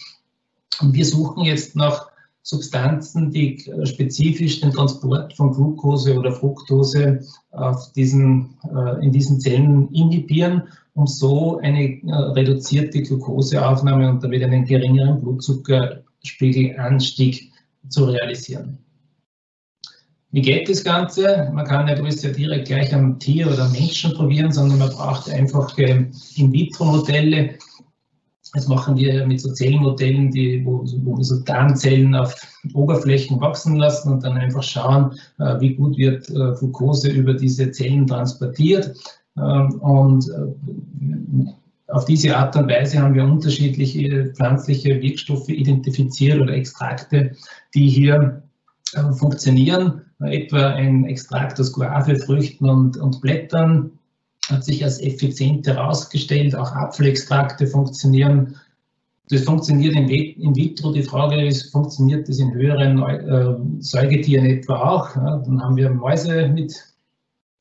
Und wir suchen jetzt nach Substanzen, die äh, spezifisch den Transport von Glucose oder Fructose auf diesen, äh, in diesen Zellen inhibieren, um so eine äh, reduzierte Glucoseaufnahme und damit einen geringeren Blutzuckerspiegelanstieg zu realisieren. Wie geht das Ganze? Man kann nicht alles ja direkt gleich am Tier oder Menschen probieren, sondern man braucht einfach In-vitro-Modelle, das machen wir mit so Zellmodellen, die, wo, wo wir so Darmzellen auf Oberflächen wachsen lassen und dann einfach schauen, äh, wie gut wird äh, Glucose über diese Zellen transportiert. Ähm, und äh, auf diese Art und Weise haben wir unterschiedliche pflanzliche Wirkstoffe identifiziert oder Extrakte, die hier funktionieren. Etwa ein Extrakt aus Guave-Früchten und, und Blättern, hat sich als effizient herausgestellt. Auch Apfelextrakte funktionieren. Das funktioniert in, vitro. Die Frage ist, funktioniert das in höheren äh, Säugetieren etwa auch? Dann haben wir Mäuse mit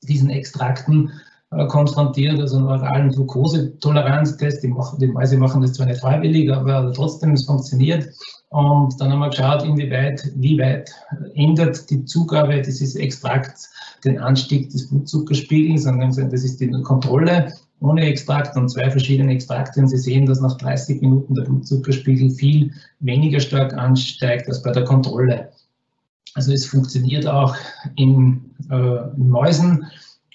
diesen Extrakten äh, konfrontiert, also einen oralen Glukosetoleranztest. Die, die Mäuse machen das zwar nicht freiwillig, aber trotzdem, es funktioniert. Und dann haben wir geschaut, inwieweit, wie weit ändert die Zugabe dieses Extrakts den Anstieg des Blutzuckerspiegels. Und das ist die Kontrolle ohne Extrakt und zwei verschiedene Extrakte. Und Sie sehen, dass nach 30 Minuten der Blutzuckerspiegel viel weniger stark ansteigt als bei der Kontrolle. Also es funktioniert auch in, äh, in Mäusen.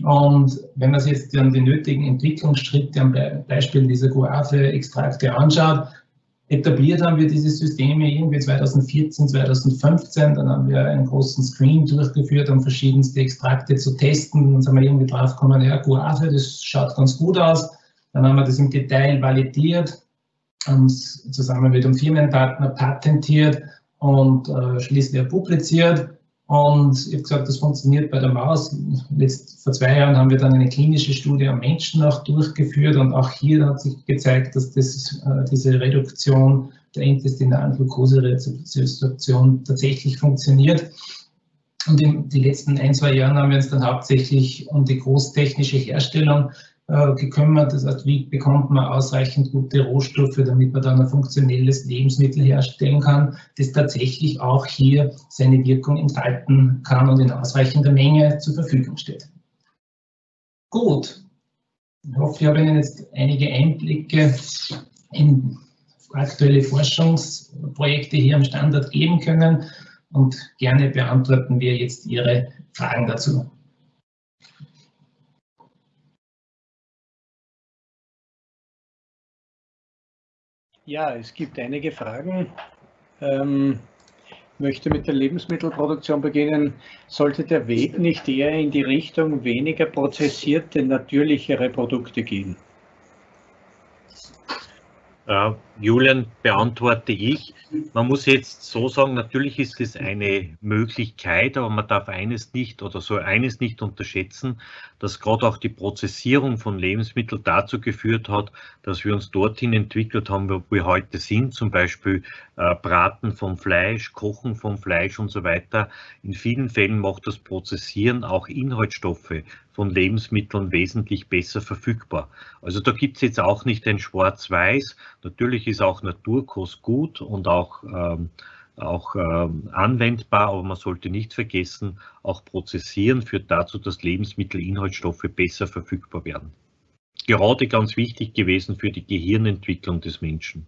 Und wenn man sich jetzt dann die nötigen Entwicklungsschritte am Beispiel dieser Guave-Extrakte anschaut, Etabliert haben wir diese Systeme irgendwie 2014, 2015. Dann haben wir einen großen Screen durchgeführt, um verschiedenste Extrakte zu testen. Dann sind wir irgendwie drauf gekommen, ja, Guave, das schaut ganz gut aus. Dann haben wir das im Detail validiert, haben zusammen mit einem Firmenpartner patentiert und äh, schließlich publiziert. Und ich habe gesagt, das funktioniert bei der Maus. Letzt, vor zwei Jahren haben wir dann eine klinische Studie am Menschen auch durchgeführt und auch hier hat sich gezeigt, dass das, äh, diese Reduktion der intestinalen Glukoserezeption tatsächlich funktioniert. Und in den letzten ein, zwei Jahren haben wir uns dann hauptsächlich um die großtechnische Herstellung gekümmert. Das heißt, wie bekommt man ausreichend gute Rohstoffe, damit man dann ein funktionelles Lebensmittel herstellen kann, das tatsächlich auch hier seine Wirkung entfalten kann und in ausreichender Menge zur Verfügung steht. Gut. Ich hoffe, ich habe Ihnen jetzt einige Einblicke in aktuelle Forschungsprojekte hier am Standort geben können und gerne beantworten wir jetzt Ihre Fragen dazu. Ja, es gibt einige Fragen. Ähm, möchte mit der Lebensmittelproduktion beginnen. Sollte der Weg nicht eher in die Richtung weniger prozessierte, natürlichere Produkte gehen? Äh, Julian, beantworte ich. Man muss jetzt so sagen, natürlich ist es eine Möglichkeit, aber man darf eines nicht oder soll eines nicht unterschätzen, dass gerade auch die Prozessierung von Lebensmitteln dazu geführt hat, dass wir uns dorthin entwickelt haben, wo wir heute sind, zum Beispiel äh, Braten vom Fleisch, Kochen vom Fleisch und so weiter. In vielen Fällen macht das Prozessieren auch Inhaltsstoffe von Lebensmitteln wesentlich besser verfügbar. Also da gibt es jetzt auch nicht ein Schwarz-Weiß. Natürlich ist auch Naturkost gut und auch, ähm, auch ähm, anwendbar, aber man sollte nicht vergessen, auch Prozessieren führt dazu, dass Lebensmittelinhaltsstoffe besser verfügbar werden. Gerade ganz wichtig gewesen für die Gehirnentwicklung des Menschen.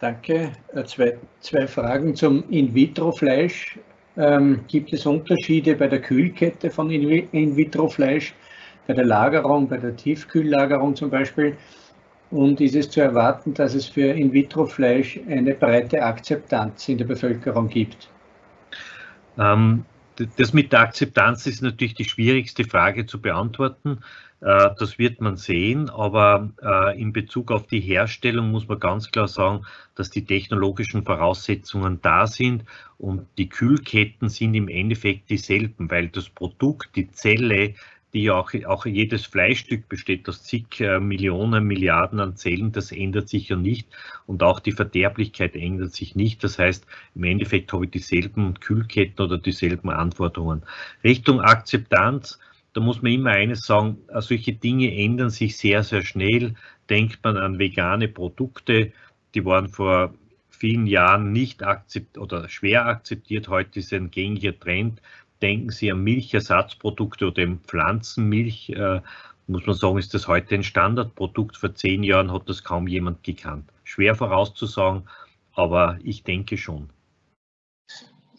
Danke. Äh, zwei, zwei Fragen zum In-vitro-Fleisch. Ähm, gibt es Unterschiede bei der Kühlkette von In-vitro-Fleisch, bei der Lagerung, bei der Tiefkühllagerung zum Beispiel? Und ist es zu erwarten, dass es für In-vitro-Fleisch eine breite Akzeptanz in der Bevölkerung gibt? Ähm, das mit der Akzeptanz ist natürlich die schwierigste Frage zu beantworten. Äh, das wird man sehen, aber äh, in Bezug auf die Herstellung muss man ganz klar sagen, dass die technologischen Voraussetzungen da sind und die Kühlketten sind im Endeffekt dieselben, weil das Produkt, die Zelle, die auch, auch jedes Fleischstück besteht aus zig äh, Millionen, Milliarden an Zellen, das ändert sich ja nicht und auch die Verderblichkeit ändert sich nicht. Das heißt, im Endeffekt habe ich dieselben Kühlketten oder dieselben Anforderungen. Richtung Akzeptanz, da muss man immer eines sagen, äh, solche Dinge ändern sich sehr, sehr schnell. Denkt man an vegane Produkte, die waren vor vielen Jahren nicht akzeptiert oder schwer akzeptiert. Heute ist ein gängiger Trend. Denken Sie an Milchersatzprodukte oder Pflanzenmilch. Äh, muss man sagen, ist das heute ein Standardprodukt. Vor zehn Jahren hat das kaum jemand gekannt. Schwer vorauszusagen, aber ich denke schon.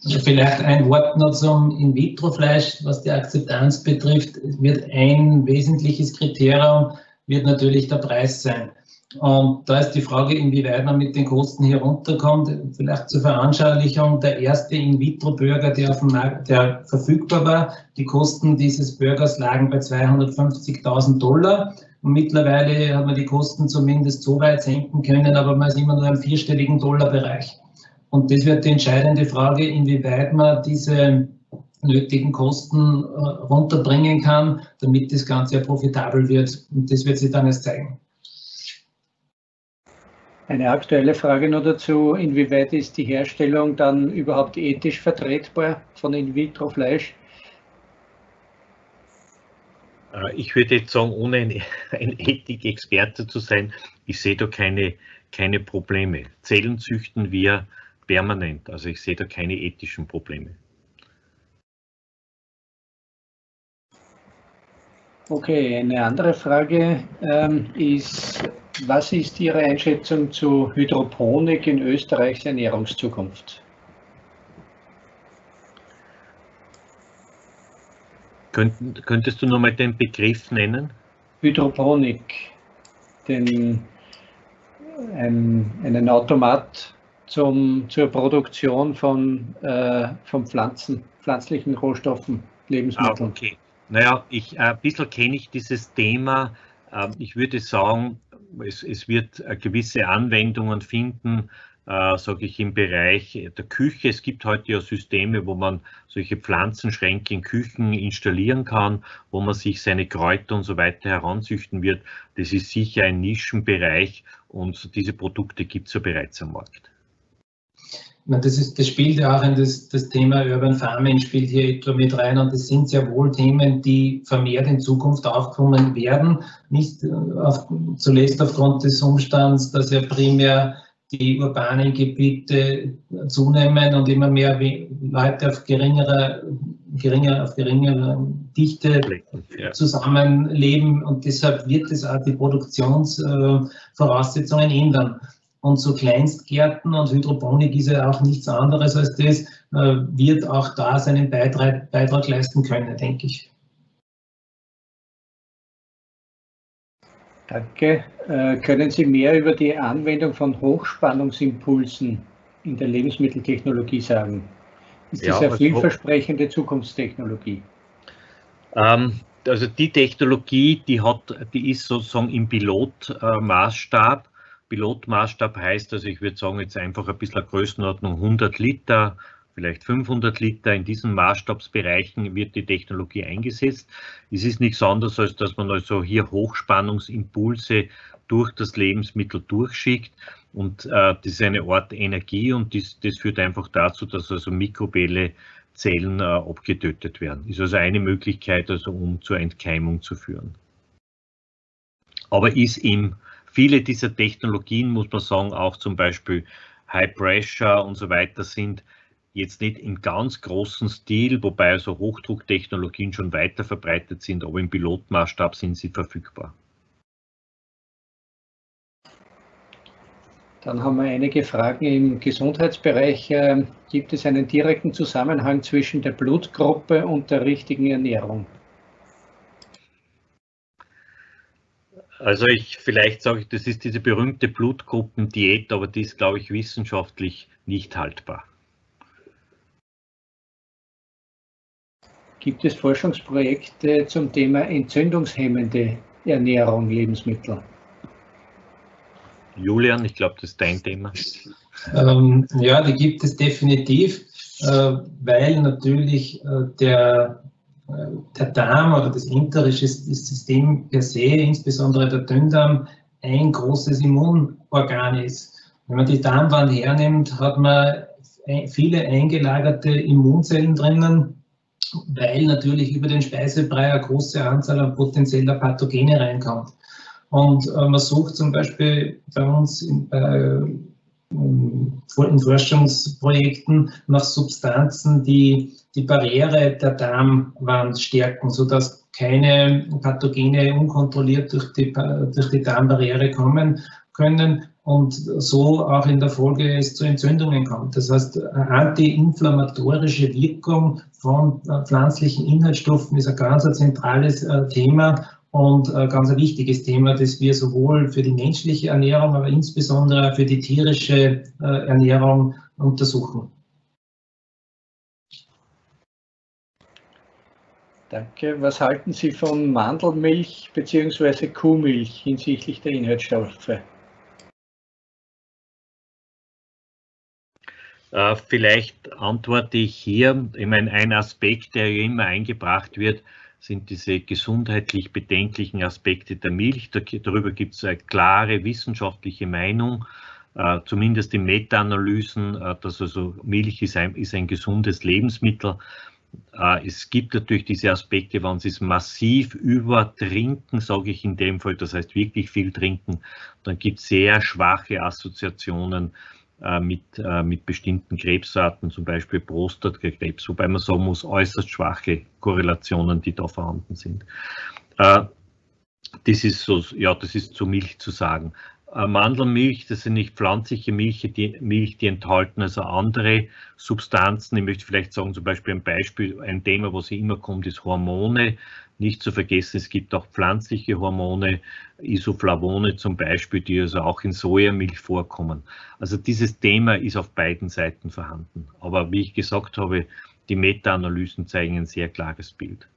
Also vielleicht ein Wort noch zum In-vitro-Fleisch, was die Akzeptanz betrifft. Wird ein wesentliches Kriterium, wird natürlich der Preis sein. Und da ist die Frage, inwieweit man mit den Kosten hier runterkommt. Vielleicht zur Veranschaulichung, der erste In-vitro-Burger, der der verfügbar war, die Kosten dieses Burgers lagen bei 250.000 Dollar. Und mittlerweile hat man die Kosten zumindest so weit senken können, aber man ist immer nur im vierstelligen Dollarbereich. Und das wird die entscheidende Frage, inwieweit man diese nötigen Kosten äh, runterbringen kann, damit das Ganze profitabel wird. Und das wird sich dann erst zeigen. Eine aktuelle Frage noch dazu, inwieweit ist die Herstellung dann überhaupt ethisch vertretbar von In-vitro-Fleisch? Äh, ich würde jetzt sagen, ohne ein, [laughs] ein Ethikexperte zu sein, ich sehe da keine, keine Probleme. Zellen züchten wir permanent. Also ich sehe da keine ethischen Probleme. Okay, eine andere Frage ähm, ist, was ist Ihre Einschätzung zu Hydroponik in Österreichs Ernährungszukunft? Könnt, könntest du nochmal den Begriff nennen? Hydroponik, den, ein, einen Automat zum, zur Produktion von, äh, von Pflanzen, pflanzlichen Rohstoffen, Lebensmitteln. Ah, okay. Naja, ich, ein bisschen kenne ich dieses Thema. Ähm, ich würde sagen, es, es wird äh, gewisse Anwendungen finden, äh, sage ich, im Bereich der Küche. Es gibt heute ja Systeme, wo man solche Pflanzenschränke in Küchen installieren kann, wo man sich seine Kräuter und so weiter heranzüchten wird. Das ist sicher ein Nischenbereich und diese Produkte gibt es ja bereits am Markt. Das, ist, das spielt ja auch in das, das Thema Urban Farming spielt hier etwa mit rein und das sind sehr wohl Themen, die vermehrt in Zukunft aufkommen werden. Nicht auf, zuletzt aufgrund des Umstands, dass ja primär die urbanen Gebiete zunehmen und immer mehr Leute auf geringere, geringer, auf geringerer Dichte zusammenleben und deshalb wird es auch die Produktionsvoraussetzungen ändern. Und so Kleinstgärten und Hydroponik ist ja auch nichts anderes als das, äh, wird auch da seinen Beitrag, Beitrag leisten können, denke ich. Danke. Äh, können Sie mehr über die Anwendung von Hochspannungsimpulsen in der Lebensmitteltechnologie sagen? Ist das ja, eine vielversprechende Zukunftstechnologie? Ähm, also die Technologie, die hat, die ist sozusagen im Pilotmaßstab. Pilotmaßstab heißt, also ich würde sagen, jetzt einfach ein bisschen Größenordnung 100 Liter, vielleicht 500 Liter. In diesen Maßstabsbereichen wird die Technologie eingesetzt. Es ist nichts anderes, als dass man also hier Hochspannungsimpulse durch das Lebensmittel durchschickt. Und äh, das ist eine Art Energie und das, das führt einfach dazu, dass also Mikrobelle Zellen äh, abgetötet werden. Ist also eine Möglichkeit, also um zur Entkeimung zu führen. Aber ist im viele dieser Technologien, muss man sagen, auch zum Beispiel High Pressure und so weiter sind jetzt nicht im ganz großen Stil, wobei also Hochdrucktechnologien schon weiter verbreitet sind, aber im Pilotmaßstab sind sie verfügbar. Dann haben wir einige Fragen im Gesundheitsbereich. Ähm, gibt es einen direkten Zusammenhang zwischen der Blutgruppe und der richtigen Ernährung? Also ich vielleicht sage ich, das ist diese berühmte Blutgruppendiät, aber die ist, glaube ich, wissenschaftlich nicht haltbar. Gibt es Forschungsprojekte zum Thema entzündungshemmende Ernährung, Lebensmittel? Julian, ich glaube, das ist dein Thema. Ähm, ja, die gibt es definitiv, äh, weil natürlich äh, der, der Darm oder das enterische System per se, insbesondere der Dünndarm, ein großes Immunorgan ist. Wenn man die Darmwand hernimmt, hat man viele eingelagerte Immunzellen drinnen, weil natürlich über den Speisebrei eine große Anzahl an potenzieller Pathogene reinkommt. Und äh, man sucht zum Beispiel bei uns äh, in Forschungsprojekten nach Substanzen, die die Barriere der Darmwand stärken, sodass keine Pathogene unkontrolliert durch die, durch die Darmbarriere kommen können und so auch in der Folge es zu Entzündungen kommt. Das heißt, antiinflammatorische Wirkung von äh, pflanzlichen Inhaltsstoffen ist ein ganz zentrales äh, Thema und ein ganz wichtiges Thema, das wir sowohl für die menschliche Ernährung, aber insbesondere für die tierische äh, Ernährung untersuchen. Danke. Was halten Sie von Mandelmilch bzw. Kuhmilch hinsichtlich der Inhaltsstoffe? Äh, vielleicht antworte ich hier. Ich meine, ein Aspekt, der ja immer eingebracht wird, sind diese gesundheitlich bedenklichen Aspekte der Milch. Darüber gibt es eine klare wissenschaftliche Meinung, äh, zumindest in Meta-Analysen, äh, dass also Milch ist ein, ist ein gesundes Lebensmittel. Es gibt natürlich diese Aspekte, wenn Sie es massiv übertrinken, sage ich in dem Fall, das heißt wirklich viel trinken, dann gibt es sehr schwache Assoziationen äh, mit, äh, mit bestimmten Krebsarten, zum Beispiel Prostatkrebs, wobei man sagen muss, äußerst schwache Korrelationen, die da vorhanden sind. Äh, das ist so, ja, das ist zu Milch zu sagen. Mandelmilch, das sind nicht pflanzliche Milch, die, Milch, die enthalten also andere Substanzen. Ich möchte vielleicht sagen, zum Beispiel ein Beispiel, ein Thema, was immer kommt, ist Hormone. Nicht zu vergessen, es gibt auch pflanzliche Hormone, Isoflavone zum Beispiel, die also auch in Sojamilch vorkommen. Also dieses Thema ist auf beiden Seiten vorhanden. Aber wie ich gesagt habe, die Meta-Analysen zeigen ein sehr klares Bild.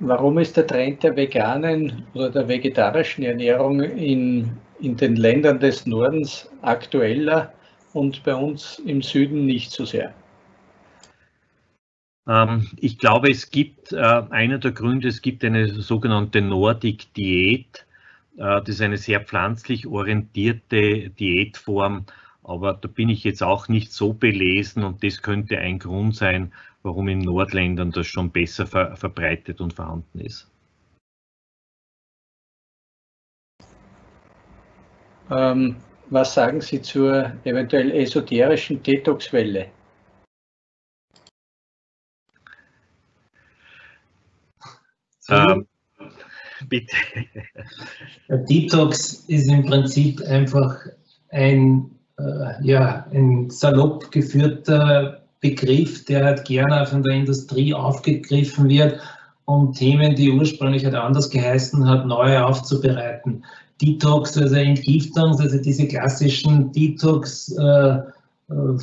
Warum ist der Trend der veganen oder der vegetarischen Ernährung in, in den Ländern des Nordens aktueller und bei uns im Süden nicht so sehr? Ähm, ich glaube, es gibt äh, einer der Gründe, es gibt eine sogenannte Nordic Diät. das ist eine sehr pflanzlich orientierte Diätform, aber da bin ich jetzt auch nicht so belesen und das könnte ein Grund sein, warum in Nordländern das schon besser ver verbreitet und vorhanden ist. Ähm, was sagen Sie zur eventuell esoterischen Detox-Welle? Ähm, bitte. Detox ist im Prinzip einfach ein, äh, ja, ein salopp geführter Begriff, der halt gerne von der Industrie aufgegriffen wird, um Themen, die ursprünglich halt anders geheißen hat, neu aufzubereiten. Detox, also Entgiftung, also diese klassischen Detox äh, äh,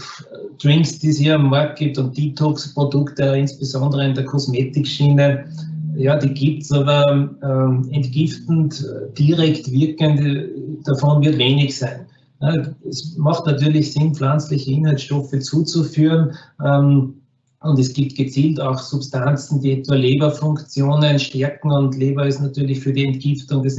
die es hier am Markt gibt und Detox-Produkte, insbesondere in der Kosmetikschiene, ja, die gibt es, aber ähm, entgiftend, direkt wirkend, davon wird wenig sein. Ja, es macht natürlich Sinn, pflanzliche Inhaltsstoffe zuzuführen. Ähm, und es gibt gezielt auch Substanzen, die etwa Leberfunktionen stärken. Und Leber ist natürlich für die Entgiftung das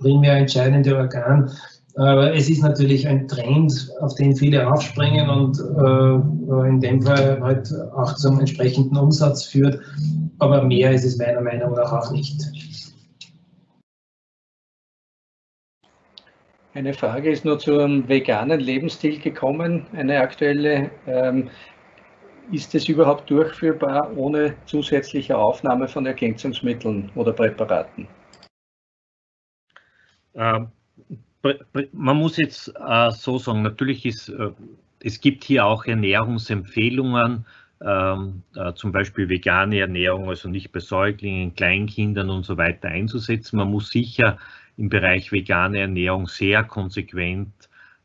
primär entscheidende Organ. Aber es ist natürlich ein Trend, auf den viele aufspringen und äh, in dem Fall halt auch zum entsprechenden Umsatz führt. Aber mehr ist es meiner Meinung nach auch nicht. Eine Frage ist nur zum veganen Lebensstil gekommen, eine aktuelle. Ähm, ist es überhaupt durchführbar ohne zusätzliche Aufnahme von Ergänzungsmitteln oder Präparaten? Ähm, man muss jetzt äh, so sagen, natürlich ist, äh, es gibt hier auch Ernährungsempfehlungen, ähm, äh, zum Beispiel vegane Ernährung, also nicht bei Säuglingen, Kleinkindern und so weiter einzusetzen. Man muss sicher im Bereich vegane Ernährung sehr konsequent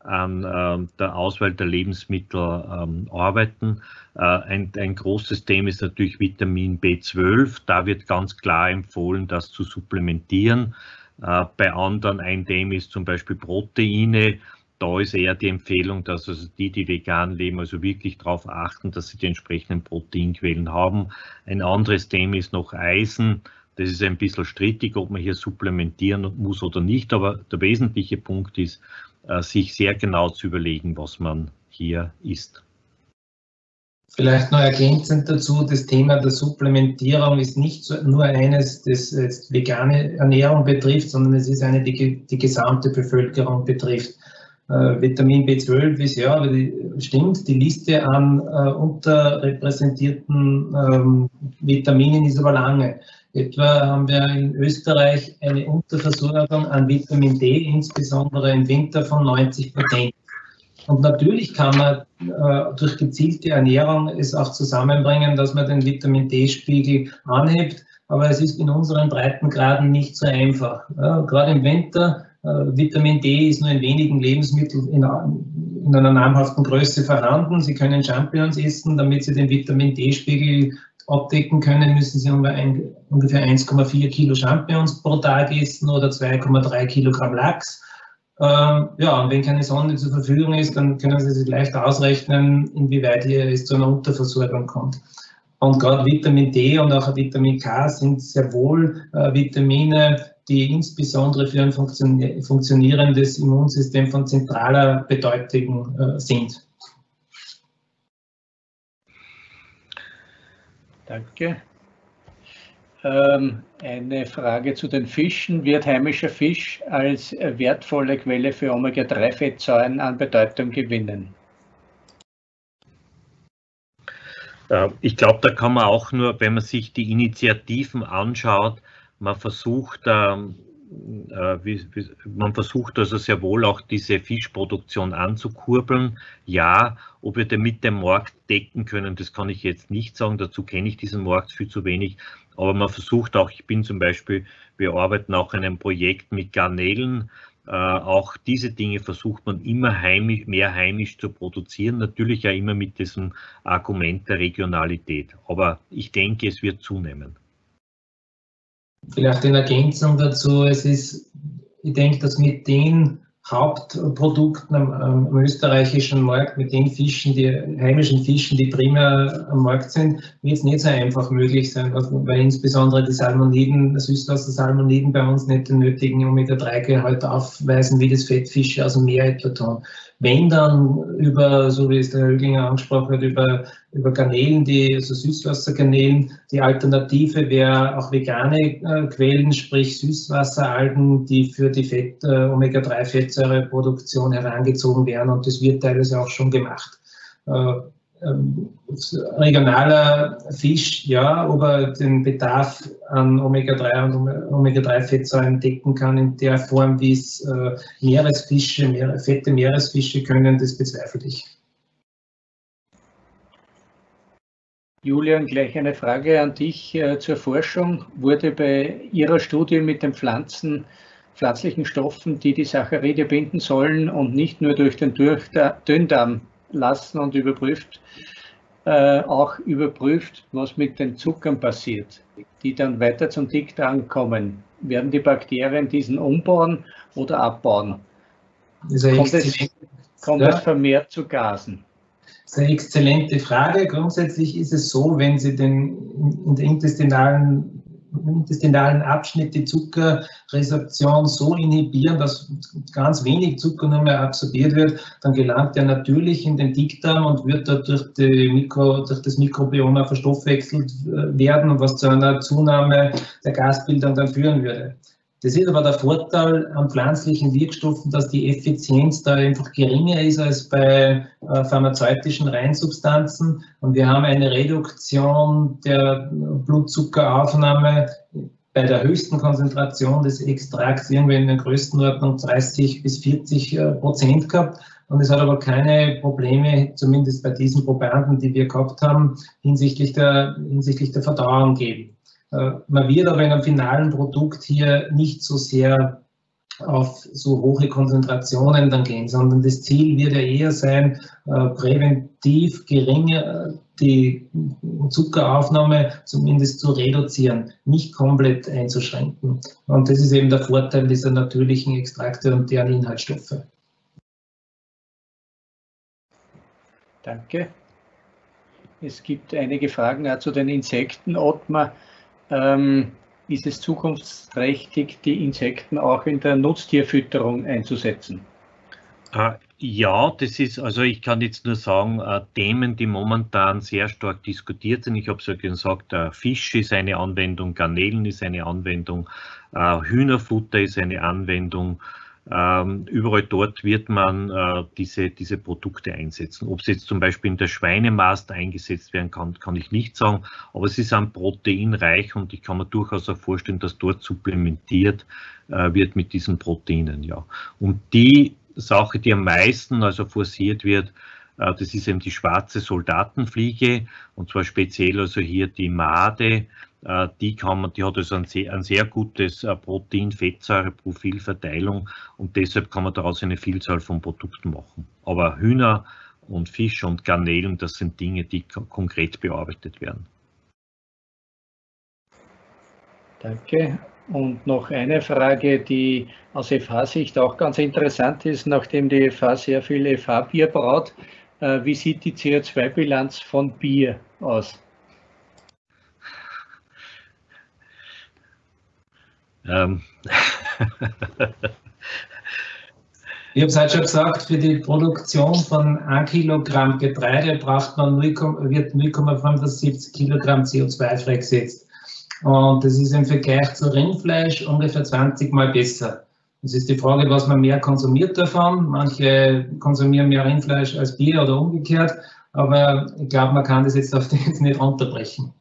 an äh, der Auswahl der Lebensmittel ähm, arbeiten. Äh, ein, ein, großes Thema ist natürlich Vitamin B12. Da wird ganz klar empfohlen, das zu supplementieren. Äh, bei anderen ein Thema ist zum Beispiel Proteine. Da ist eher die Empfehlung, dass also die, die vegan leben, also wirklich darauf achten, dass sie die entsprechenden Proteinquellen haben. Ein anderes Thema ist noch Eisen. Das ist ein bisschen strittig, ob man hier supplementieren muss oder nicht, aber der wesentliche Punkt ist, äh, sich sehr genau zu überlegen, was man hier isst. Vielleicht noch ergänzend dazu, das Thema der Supplementierung ist nicht nur eines, das jetzt vegane Ernährung betrifft, sondern es ist eine, die die gesamte Bevölkerung betrifft. Äh, Vitamin B12 ist ja, die, stimmt, die Liste an äh, unterrepräsentierten ähm, Vitaminen ist aber lange. Etwa haben wir in Österreich eine Unterversorgung an Vitamin D, insbesondere im Winter von 90 Prozent. Und natürlich kann man äh, durch gezielte Ernährung es auch zusammenbringen, dass man den Vitamin D-Spiegel anhebt, aber es ist in unseren Breitengraden nicht so einfach. Ja, gerade im Winter, äh, Vitamin D ist nur in wenigen Lebensmitteln in, in einer namhaften Größe vorhanden. Sie können Champignons essen, damit Sie den Vitamin D-Spiegel abdecken können, müssen Sie ungefähr 1,4 Kilo Champignons pro Tag essen oder 2,3 Kilogramm Lachs. Ähm, ja, und wenn keine Sonne zur Verfügung ist, dann können Sie sich leicht ausrechnen, inwieweit hier es zu einer Unterversorgung kommt. Und gerade Vitamin D und auch Vitamin K sind sehr wohl äh, Vitamine, die insbesondere für ein funktionierendes Immunsystem von zentraler Bedeutung äh, sind. Danke. Ähm, eine Frage zu den Fischen. Wird heimischer Fisch als wertvolle Quelle für Omega-3-Fettsäuren an Bedeutung gewinnen? Äh, ich glaube, da kann man auch nur, wenn man sich die Initiativen anschaut, man versucht, ähm, äh, man versucht also sehr wohl auch diese Fischproduktion anzukurbeln. Ja, ob wir damit den Markt decken können, das kann ich jetzt nicht sagen. Dazu kenne ich diesen Markt viel zu wenig. Aber man versucht auch, ich bin zum Beispiel, wir arbeiten auch an einem Projekt mit Garnelen. Äh, auch diese Dinge versucht man immer heimisch, mehr heimisch zu produzieren. Natürlich ja immer mit diesem Argument der Regionalität. Aber ich denke, es wird zunehmen. Vielleicht in Ergänzung dazu, es ist, ich denke, dass mit den Hauptprodukten am, am, österreichischen Markt mit den Fischen, die heimischen Fischen, die primär am Markt sind, wird es nicht so einfach möglich sein, weil insbesondere die Salmoniden, Süßwasser-Salmoniden bei uns nicht den nötigen Omega-3-Gehalt aufweisen, wie das Fettfische aus dem Meer etwa tun. Wenn dann über, so wie es der Höglinger angesprochen hat, über, über Garnelen, die, also Süßwassergarnelen, die Alternative wäre auch vegane äh, Quellen, sprich Süßwasseralgen, die für die Fett, äh, Omega-3-Fettsäureproduktion herangezogen werden und das wird teilweise auch schon gemacht. Äh, ähm, regionaler Fisch, ja, ob er den Bedarf an Omega-3 und Omega-3-Fettsäuren decken kann in der Form, wie es Meeresfische, Meer, fette Meeresfische können, das bezweifle ich. Julian, gleich eine Frage an dich äh, zur Forschung. Wurde bei Ihrer Studie mit den Pflanzen, pflanzlichen Stoffen, die die Saccharide binden sollen und nicht nur durch den Dünndarm lassen und überprüft, äh, auch überprüft, was mit den Zuckern passiert, die dann weiter zum Dickdarm kommen. Werden die Bakterien diesen umbauen oder abbauen? Kommt es, kommt ja. es vermehrt zu Gasen? Das ist eine exzellente Frage. Grundsätzlich ist es so, wenn Sie den, in der intestinalen intestinalen Abschnitt die Zuckerresorption so inhibieren, dass ganz wenig Zucker nur mehr absorbiert wird, dann gelangt er natürlich in den Dickdarm und wird dort durch, Mikro, durch das Mikrobiom verstoffwechselt äh, werden, was zu einer Zunahme der Gasbildung dann führen würde. Das ist aber der Vorteil an pflanzlichen Wirkstoffen, dass die Effizienz da einfach geringer ist als bei äh, pharmazeutischen Reinsubstanzen. Und wir haben eine Reduktion der Blutzuckeraufnahme bei der höchsten Konzentration des Extrakts irgendwie in der Größenordnung 30 bis 40 äh, Prozent gehabt. Und es hat aber keine Probleme, zumindest bei diesen Probanden, die wir gehabt haben, hinsichtlich der, hinsichtlich der Verdauung geben. Äh, man wird aber in einem finalen Produkt hier nicht so sehr auf so hohe Konzentrationen dann gehen, sondern das Ziel wird ja eher sein, äh, präventiv geringe äh, die Zuckeraufnahme zumindest zu reduzieren, nicht komplett einzuschränken. Und das ist eben der Vorteil dieser natürlichen Extrakte und deren Inhaltsstoffe. Danke. Es gibt einige Fragen auch zu den Insekten, Ottmar. Ähm, ist es zukunftsträchtig, die Insekten auch in der Nutztierfütterung einzusetzen? Äh, ja, das ist, also ich kann jetzt nur sagen, äh, Themen, die momentan sehr stark diskutiert sind. Ich habe es ja gesagt, äh, Fisch ist eine Anwendung, Garnelen ist eine Anwendung, äh, Hühnerfutter ist eine Anwendung. Ähm, überall dort wird man äh, diese, diese Produkte einsetzen. Ob es jetzt zum Beispiel in der Schweinemast eingesetzt werden kann, kann ich nicht sagen, aber ist an proteinreich und ich kann mir durchaus auch vorstellen, dass dort supplementiert äh, wird mit diesen Proteinen. Ja. Und die Sache, die am meisten also forciert wird, das ist eben die schwarze Soldatenfliege und zwar speziell also hier die Made, äh, die, kann man, die hat also ein sehr, ein sehr gutes äh, Protein-Fettsäure-Profilverteilung und deshalb kann man daraus eine Vielzahl von Produkten machen. Aber Hühner und Fisch und Garnelen, das sind Dinge, die konkret bearbeitet werden. Danke. Und noch eine Frage, die aus FH-Sicht auch ganz interessant ist, nachdem die FH sehr viel FH-Bier braut. Äh, wie sieht die CO2-Bilanz von Bier aus? Ähm. [laughs] ich habe es halt schon gesagt, für die Produktion von 1 Kilogramm Getreide braucht man 0, wird 0,75 Kilogramm CO2 freigesetzt. Und das ist im Vergleich zu Rindfleisch ungefähr 20 Mal besser. Es ist die Frage, was man mehr konsumiert davon. Manche konsumieren mehr Rindfleisch als Bier oder umgekehrt. Aber ich glaube, man kann das jetzt auf den [laughs] jetzt nicht runterbrechen.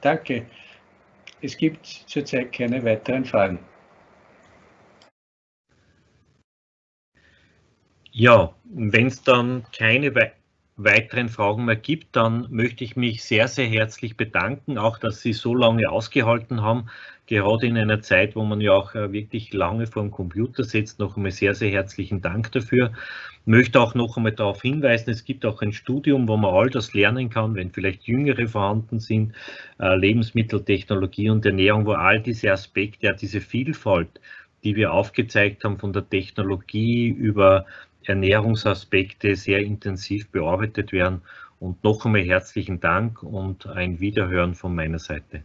Danke. Es gibt zurzeit keine weiteren Fragen. Ja, wenn es dann keine we weiteren Fragen mehr gibt, dann möchte ich mich sehr, sehr herzlich bedanken, auch dass Sie so lange ausgehalten haben. gerade in einer Zeit, wo man ja auch äh, wirklich lange vor dem Computer sitzt. Noch einmal sehr, sehr herzlichen Dank dafür. Ich möchte auch noch einmal darauf hinweisen, es gibt auch ein Studium, wo man all das lernen kann, wenn vielleicht Jüngere vorhanden sind, äh, Lebensmitteltechnologie und Ernährung, wo all diese Aspekte, diese Vielfalt, die wir aufgezeigt haben von der Technologie über Ernährungsaspekte sehr intensiv bearbeitet werden. Und noch einmal herzlichen Dank und ein Wiederhören von meiner Seite.